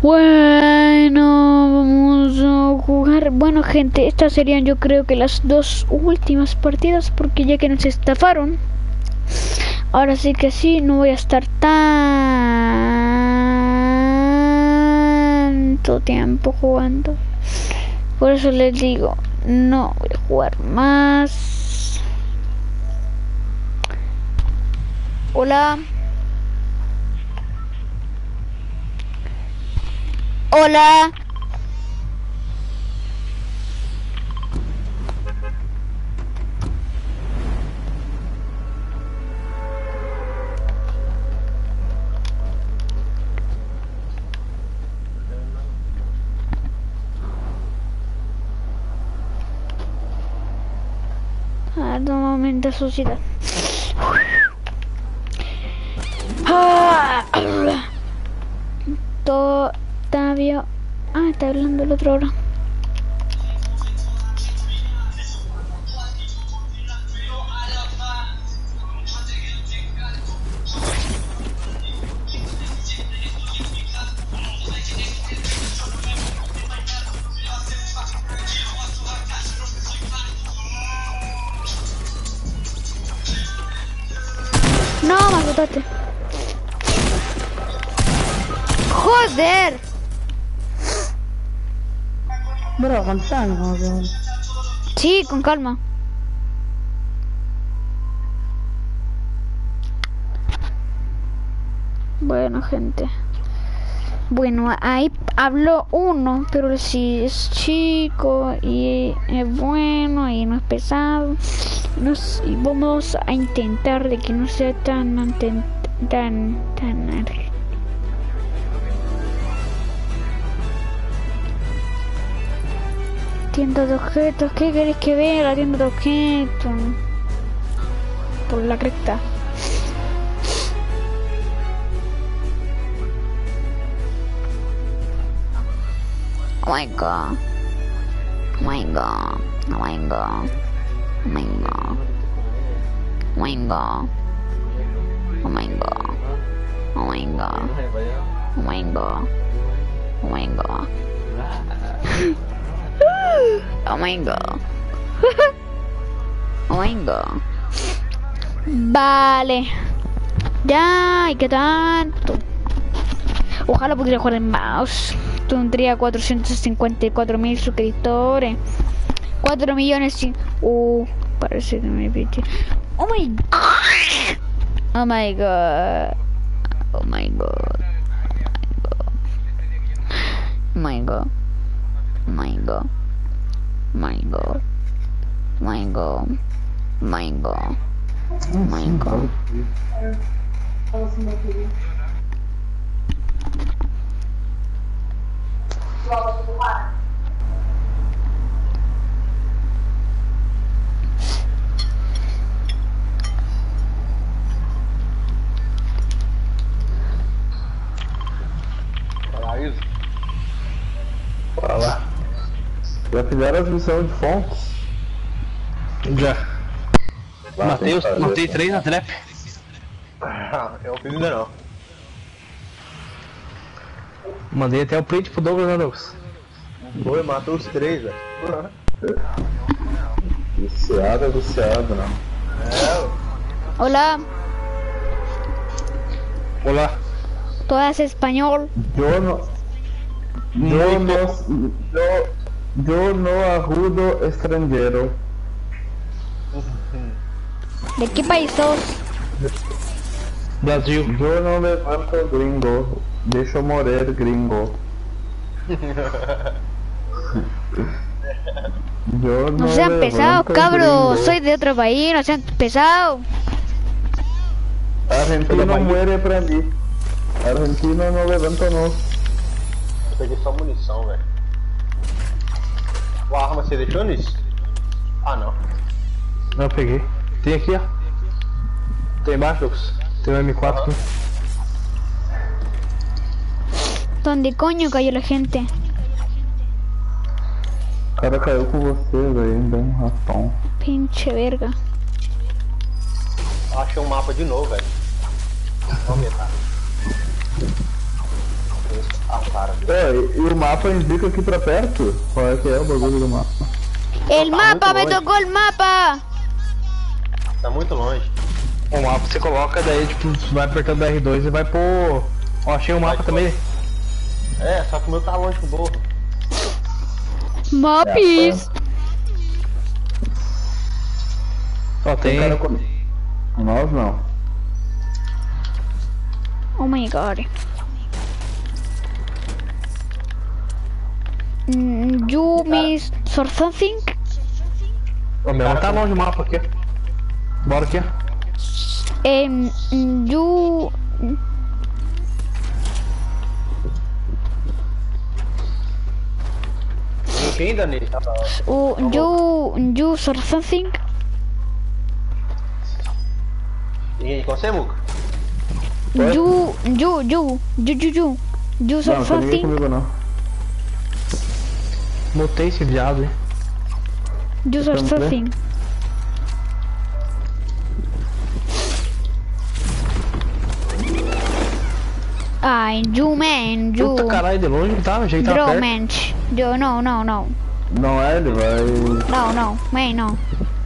Bueno, vamos a jugar. Bueno, gente, estas serían yo creo que las dos últimas partidas porque ya que nos estafaron. Ahora sí que sí, no voy a estar tanto tiempo jugando. Por eso les digo, no voy a jugar más. Hola. Hola. Ah, un momento, suciedad. Ah, todo Tavio. Ah, está hablando el otro ahora. Calma. Sí, con calma. Bueno, gente. Bueno, ahí habló uno, pero si es chico y es bueno y no es pesado, nos, vamos a intentar de que no sea tan tan tan, tan Tienda de objetos, ¿qué querés que vea la tienda de objetos? Por la recta. Oh my god. Oh my god. Oh my god. Oh my god. Oh my god. Oh my god. Oh my god. Oh my god. Oh my god. Oh my god. Oh my god. Vale. Ya, ¿y qué tanto? Ojalá pudiera jugar en mouse. Tendría 454 mil suscriptores. 4 millones y... Uh, parece que me pide. Oh my god. Oh my god. Oh my god. Oh my god. Oh my god. God. My god. mango, mango, mango, mango. Paraíso. Bora. Já fizeram as missões de fontes? Já. Lá Matei, os, fazer, matei três na trap. Eu fiz ainda não. Mandei até o print pro Douglas, né, Douglas? Foi, matou os três, velho. Viciado é viciado, não. Hola, Olá. ¿tú hablas español? Eu não. Eu não. Eu, Yo no ajudo extranjero. ¿De qué país sos? Brasil. Yo no me mato gringo, dejo morir gringo. Yo no, no sean pesados, cabros, soy de otro país, no sean pesados. Argentino muere para mí. Argentino no levanto no. Peguei só munição, velho. A arma você deixou nisso? Ah, não. Não, eu peguei. Tem aqui, ó. Tem embaixo, Douglas. Tem um M4 aqui. ¿Dónde coño cayó la gente? O cara caiu com você, velho. Deu um raspão. Pinche verga. Achei um mapa de novo, velho. Vamos aumentar. Ah, para. É, e, o mapa indica aqui pra perto? Qual é que é o bagulho do mapa? El mapa, me tocó el mapa. Tá muito longe. O mapa você coloca, daí tipo, vai apertando R2 e vai pro. Ó, achei o mapa Vai, também. É, só que o meu tá longe do morro. Mapis. Ó, Tem tem. cara com... Nós não. Oh my god. You miss or something? Mapa aqui. Bora aqui. Um, you uh, you you or something? Com você, Muca? You you you you you you you something? Comigo não. Mutei esse viado, hein. You or Vamos ver. something? Ai, you man, you Puta caralho, de longe não tá, achei que tava bro perto. man. You no no no Não é, ele vai. no no man no.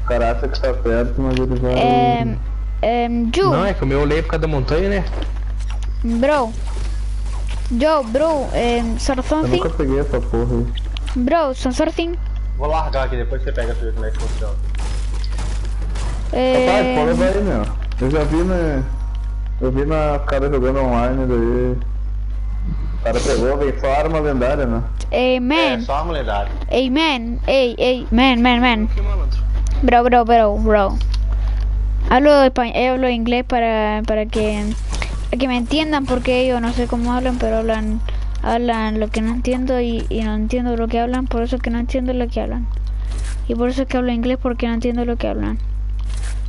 O cara acha que tá perto, mas ele vai. Um um you Não, é que o meu olhei por causa da montanha, né? bro. Yo bro um sort Eu something nunca peguei essa porra aí. Bro some something. Vou largar aqui, depois você pega pra ver como é que funciona. Rapaz, pode Um, levar aí, meu. Eu já vi na. Eu vi na cara jogando online daí. O cara pegou, veio só arma lendária, né? eh, É, man, só arma lendária. hey man, hey hey man man man. Bro, bro, bro, bro. Hablo, espa- eh, hablo inglés para, para que, para que me entiendan porque ellos no sé cómo hablan, pero hablan hablan lo que no entiendo y, y no entiendo lo que hablan, por eso que no entiendo lo que hablan. Y por eso que hablo inglés porque no entiendo lo que hablan.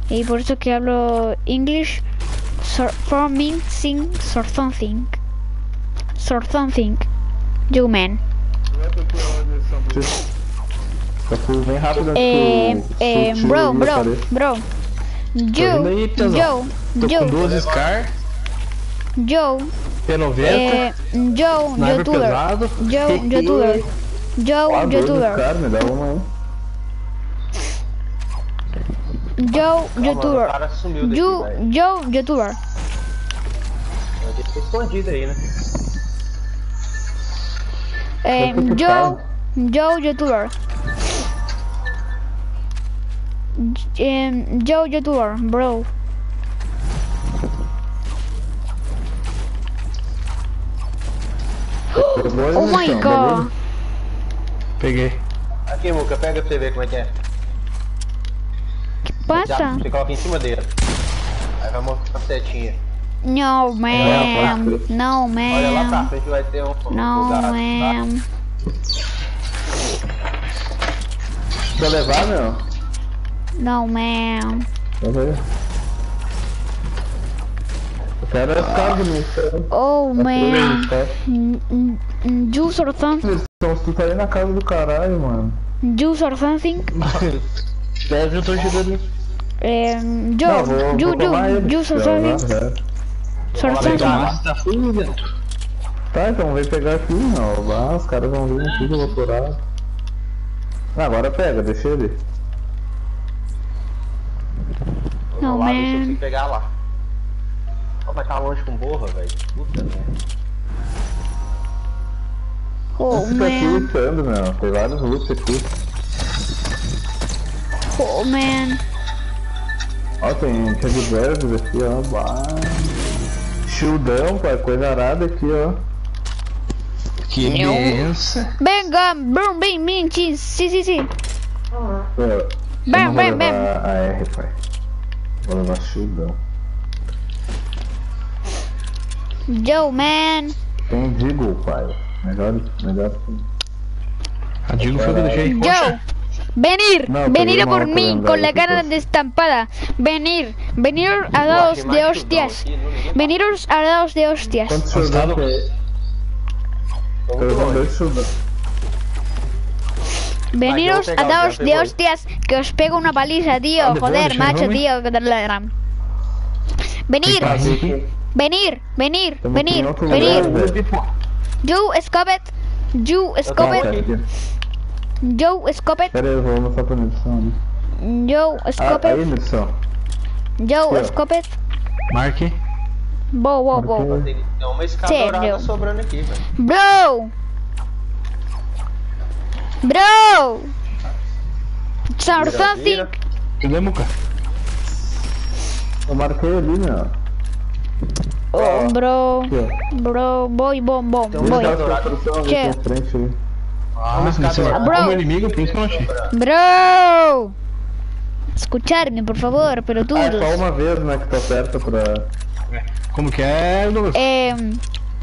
Y por eso que hablo English so, for me sing or something. Sort something. You man. Eh, eh, sutil bro, bro, bro. yo, com yo, duas Scar, yo, P90, eh, yo, sniper youtuber, pesado. yo, youtuber, yo, Ah, dois youtuber, Scar, me dá uma aí. yo, Calma, o youtuber, cara sumiu daqui, you, velho. yo, youtuber, Ele tá escondido aí, né? eh, Deve ter yo, ficado. yo, youtuber, eh, yo, youtuber, bro, oh my Michão, god, bagulho? Peguei. Aqui, Muca, pega pra você ver como é que é. Já, pasa? você coloca em cima dele. Aí vai mostrar a setinha. No, man, no, Olha lá pra man, frente vai ter um lugar. tá? man, Quer levar, meu? no, man. Leva aí. Eu quero é Scar do meu. Oh, man. Mm, mm, mm, Juice or something? Então, se tu tá aí na casa do caralho, mano. Juice or something? Deve eu tô ajudando. Um, Não, Joe, vou, you, vou tomar you, ele. juice or Já, something? já, já. Or something? Nossa, tá full dentro. Tá, então vem pegar aqui, não. Ah, os caras vão vir aqui que eu vou furar. Ah, agora pega, deixa ele. Não, Vou lá, ver se eu man. consigo pegar lá. Ó, mas tá longe com borra, velho. Puta merda. Oh, Fica aqui man. lutando, meu. Tem vários loots aqui. Oh, man. Ó, tem Redbirds aqui, ó. Bah. Shieldão, pai, coisa arada aqui, ó. Que imensa. Venga, boom, bim, bim, cheese. Sí, sí, sí. Pô, Bam, eu não bam, vou bam. levar a R, pai. Vou levar shieldão. Joe, man. Tem Deagle, pai. Melhor, melhor. A foi que eu deixei. Joe. Venir, No, venir a por mí con la cara destampada. Venir, venir a dados de hostias. Veniros a dados de hostias. Veniros a yo dados de hostias que os pego una paliza, tío. ¿Dónde Joder, macho, tío. que te la- Venir. Venir, venir, Estamos venir, em outro venir. lugar, velho. You Scopet. You Ah, Scopet. cara, aqui. You Scopet. Pera aí, eu vou mostrar pra edição. Né? You Ah, aí, Scopet. edição. You ó. Scopet. Marque. Bo, bo, bo. Marquei. Tem, tem uma escada Sério? dourada sobrando aqui, velho. Bro. Bro. Or Vira, something. vira. Cadê, Muca? Eu marquei ali, meu. Oh, bro, bro, boy, bom, bom, boy. Ah, é que? Ah, bro. Como é inimigo, principalmente. Bro! Escutar-me, por favor, pelo tudo. Ah, é só uma vez, né, que tá aperta pra... Como que é, Luz? É...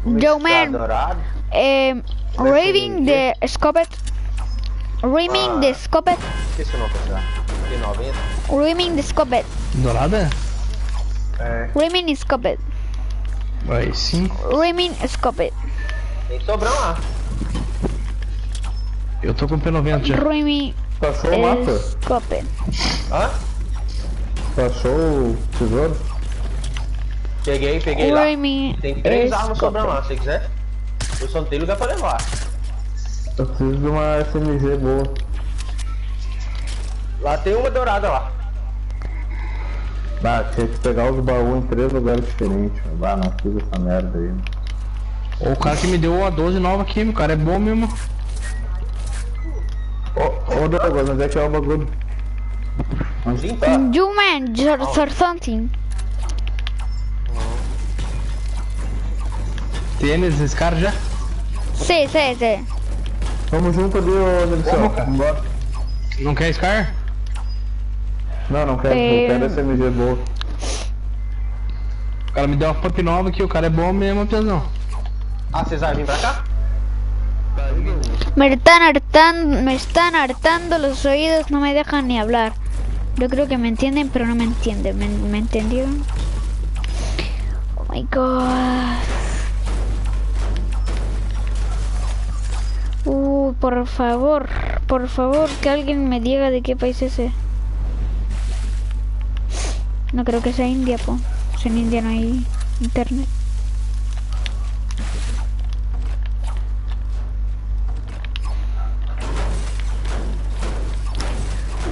Joe Man. É... Raving the Scopet. Raving the Scopet. Esqueci o nome, já. Raving the Scopet. Dourada? É. Raving the Scopet. Aí sim. Raving Scopet. Tem sobrão lá. Eu tô com P90 já. Raving Passou o mapa? Scopet. Hã? Passou o tesouro? Peguei, peguei lá. Raving Tem três armas sobrando lá, se quiser. Eu só não tenho lugar pra levar. Eu preciso de uma SMG boa. Lá tem uma dourada lá. Ah, tinha que pegar os baús em três lugares diferentes. mano. Ah, não fiz essa merda aí. mano. O cara que me deu a 12 nova aqui, meu cara é bom mesmo. Ô, ô Douglas, onde é que é o bagulho? Onde Sim, tá? You, man, something. Tênis, esse cara já? Sí, sí, sí. Vamos junto ali, ô Nelson. Vamos, cara. Vambora. Não quer Scar? Não, não quero, É. eu quero SMG boa. O cara me deu uma pump nova aqui, o cara é bom mesmo, pesão. Ah, vocês vão vir pra cá? Me están hartando, me están hartando los oídos, no me dejan ni hablar. Yo creo que me entienden, pero no me entienden. ¿Me, me entendieron? Oh my god. Uy, por favor, por favor, que alguien me diga de qué país es ese. No creo que sea India, po. Si en India no hay internet.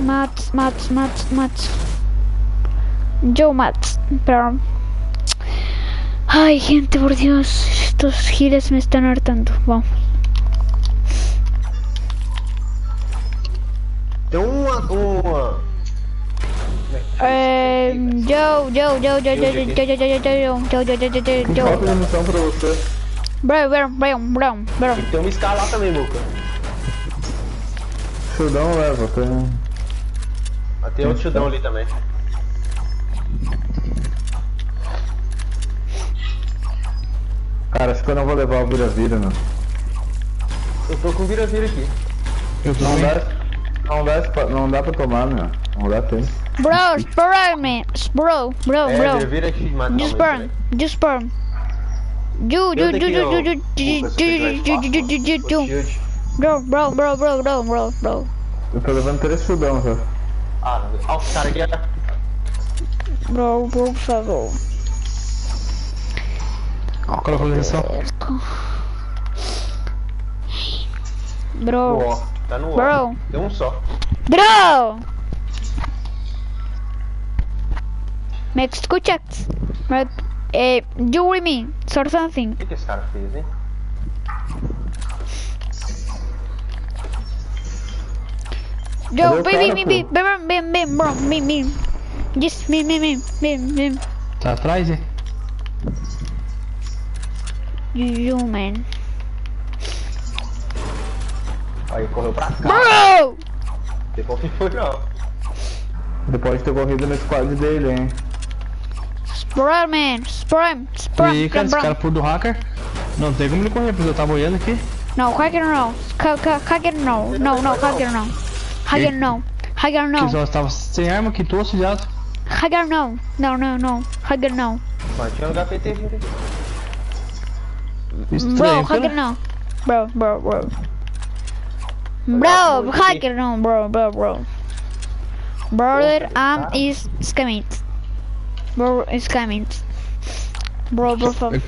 Mats, Mats, Mats, Mats. Yo, Mats, pero... Ay, gente, por Dios, estos giles me están hartando. Vamos. Tem uma. uma... Eh, yo, yo, yo, yo, yo, yo, yo, yo, yo, yo, yo, yo, yo, yo, yo, yo, yo. Falta de munição pra você. Bro, bro, bro, bro, bro. E tem uma escala lá também, Muca. Chudão leva, tem... Mas tem outro chudão ali também. Cara, acho que eu não vou levar o vira-vira, não. Eu tô com vira-vira aqui. Eu tô Não bem. dá, não dá, pra- não dá pra tomar, meu. Não dá tempo. Bro, bro, man, bro, bro, É, bro. vira-vira aqui, mata Just burn, just burn. You, you, Eu you, tenho you, you, que- you, Lucas, you, se you, tiver you, you, you, you, espaço, you. o shield. Bro, bro, bro, bro, bro, bro, bro. Eu tô levando três chudão já. Ah, não. Ah, os caras aqui é... Bro, por favor. Qual a localização? Bro, Ó, tá no Bro. ó. Tem um só. bro. ¿Me escuchas? Me- Eh, you with me, or something. O que, que esse cara fez, hein? Yo, baby, me, me, bam, bam, bro, me, me. Just me, me, me, me, me. Tá atrás, hein? You, man. Aí correu pra cá. Bro! Depois que foi não. Ele pode ter corrido no squad dele, hein. Spiderman, Spiderman, Spiderman. Fica, esse cara pula do hacker. Não tem como ele correr, porque eu tava olhando aqui. Não, hacker não. Hacker não. Não, não, hacker não. Hacker não. Hacker não. Que só estava sem arma, que tô auxiliado. hacker não, não, não, não, hacker não. Mas tinha um HPT vindo aqui. Bro, Hagar não. Bro, bro, bro. Bro, Hagar não, bro, bro, bro. Brother, arm is scamming. Bro, is scamming. Bro, por favor.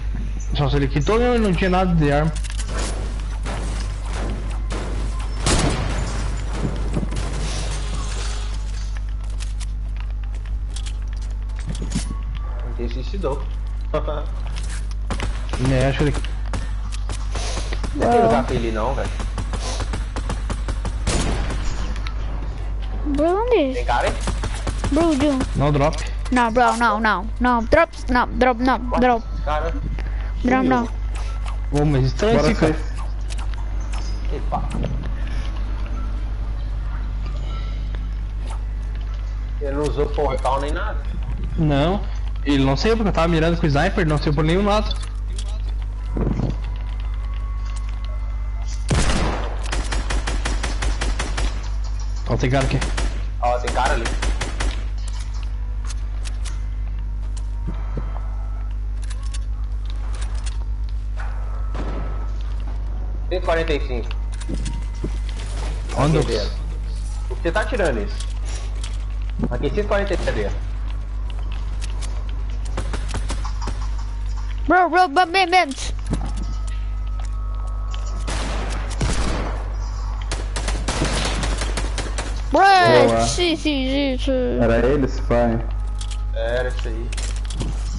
Só se ele quitou ele não tinha nada de arma. Não tem suicidou. É, acho que ele. Não tem lugar pra ele não, velho. Bro, ¿dónde Tem es? cara, hein? Bro, yo. Não drop. No, bro, no, no, no. Drop, no, drop, no, drop, Cara, drop, no. Ô, mas estranho esse cara. pá. Ele não usou portal nem nada. Não. Ele não saiu porque eu tava mirando com o sniper, não saiu por nenhum lado. Ó, tem cara aqui. Ó, tem cara ali. Tem 45. Onde? Aqui. O que você tá tirando isso? Aqui 143. Bro, bro. Bro, Boa. sí, sí, sí, sí. Era ele esse pai. Era isso aí.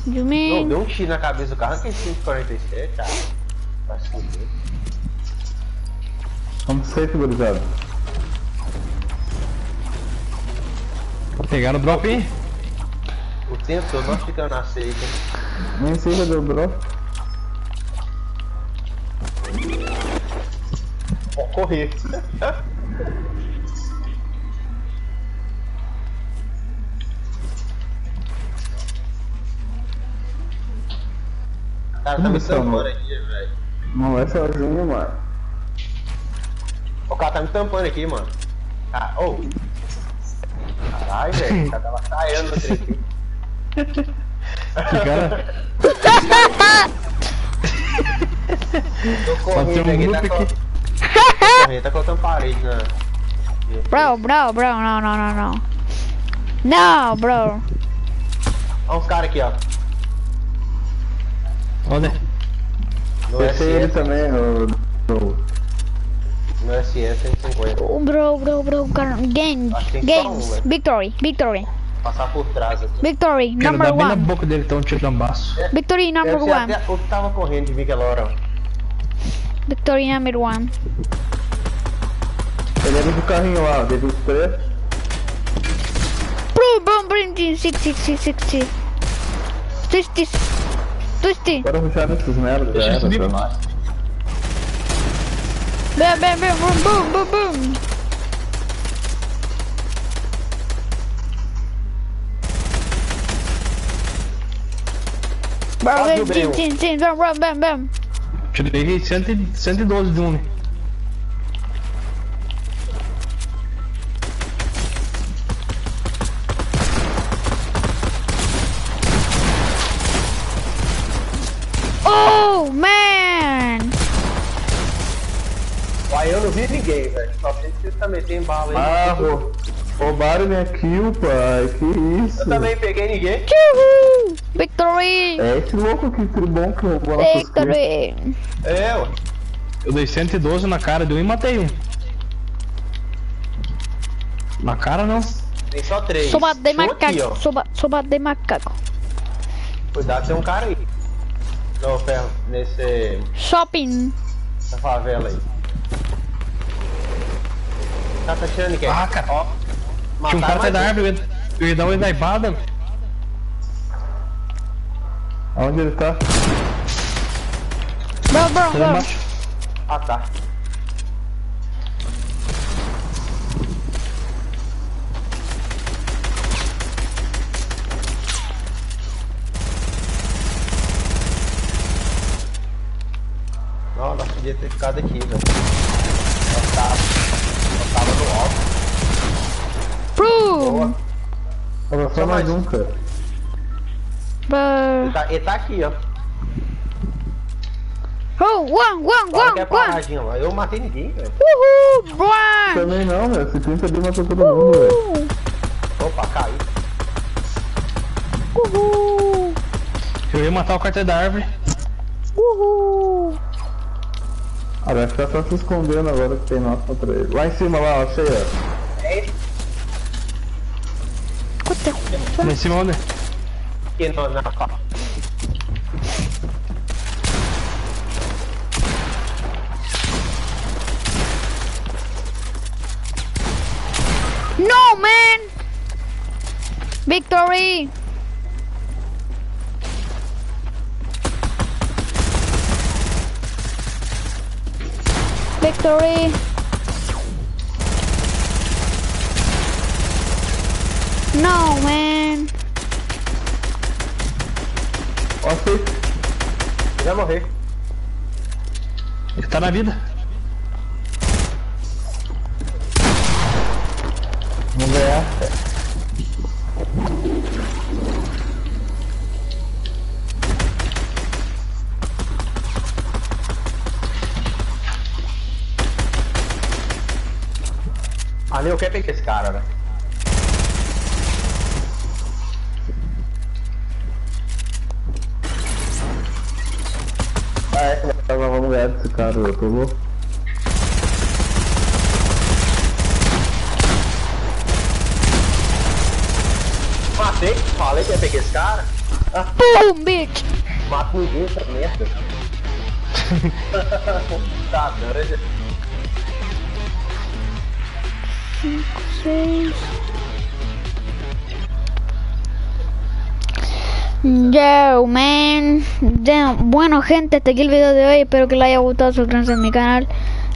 You Não, mean? deu um tiro na cabeça do carro, que é 147, cara. Vai se fuder. Vamos safe, gurizada. Pegaram o drop aí? O tempo todo nós ficamos na seca. Nem sei se deu drop. Pode correr. Cara, tá me mano. aqui, velho. Não é sozinho, mano. O cara tá me tampando aqui, mano. Ah, ô. Caralho, velho. O cara tava saindo no trem aqui. Que cara. Correndo um aqui, grupo tá, aqui. co- correndo, tá colocando parede na. Bro, bro, bro, no, no, no, no. No, bro. Olha uns caras aqui, ó. Onde? No Pensei ele SS, também, o. o- no SS 150. Oh, bro, bro, bro, cara. Games. Games. Um, né? Victory. Victory. Passar por trás aqui. Victory, number one. na boca dele, então, tiro lambaço. É. Victory, number one. Até o que tava correndo de Miguelora. Victory, number one. Eu lembro é do carrinho lá, D23. Pro, bom, brinde, 6666. Twistis. Twistis. Bora ruxar nesses merda, já era, Bam, bam, bam, boom, boom, boom, boom. Bro, Faz o bam, breu. sim, sim, sim, bam, bam, bam, bam. Tirei 100, e- 112 de um. Tem bala aí. Ah, rou- roubaram minha kill, pai. Que isso? Eu também peguei ninguém. Tchuhu! Victory! É esse louco que tribom que roubou kills. Victory! É, ué. Eu dei 112 na cara de um e matei um. Na cara não. Tem só três. Soba de macaco, soba, soba de macaco. Cuidado, tem um cara aí. No ferro, nesse. Shopping. nessa favela aí. Tá tá tirando quem? Ah, cara. Ó. Tinha um cara atrás da árvore, eu ia- eu ia dar uma snipada. Aonde ele tá? Lá bro. embaixo. Ah, tá. Não, nós podia ter ficado aqui, velho. Nós tava, no alto. Boa. Tava só mais um, cara. Ele tá, ele tá aqui, ó. Oh, one, one, Fala one, é one. Eu matei ninguém, velho. Uhul, one. Também não, velho. Esse 30 ali matou todo mundo, velho. Uhul. Opa, caiu. Uhul. Eu ia matar o carteiro da árvore. Uhul. Ah, vai ficar só se escondendo agora que tem nosso contra ele. Lá em cima, lá, ó, achei, ó. É the Lá em cima onde? aqui no, na fa- No, man! Victory! Victory. No, man. Ó, sim. Já morri. Ele tá na vida. Vamos ganhar. Quero pegar esse cara, velho. Ah, é, vamos ganhar desse cara, eu tô louco. Matei, falei que ia pegar esse cara. Boom, bitch. Mato ninguém, essa merda. tá doido. Seis. Yo, man. Damn. Bueno, gente, hasta aquí el video de hoy. Espero que les haya gustado. Suscríbanse a mi canal.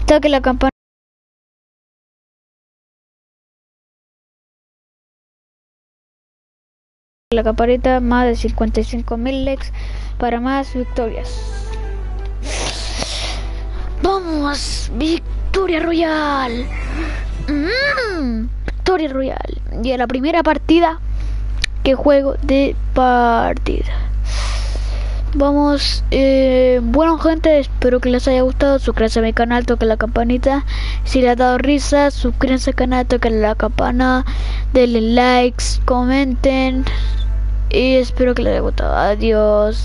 Toque la campana. La campanita, más de 55 mil likes para más victorias. Vamos, Victoria Royal. Mm, Victoria Royal. Y a la primera partida que juego de partida. Vamos, eh, bueno gente, espero que les haya gustado, suscríbanse a mi canal, toquen la campanita, si les ha dado risa, suscríbanse al canal, toquen la campana, denle likes, comenten y espero que les haya gustado, adiós.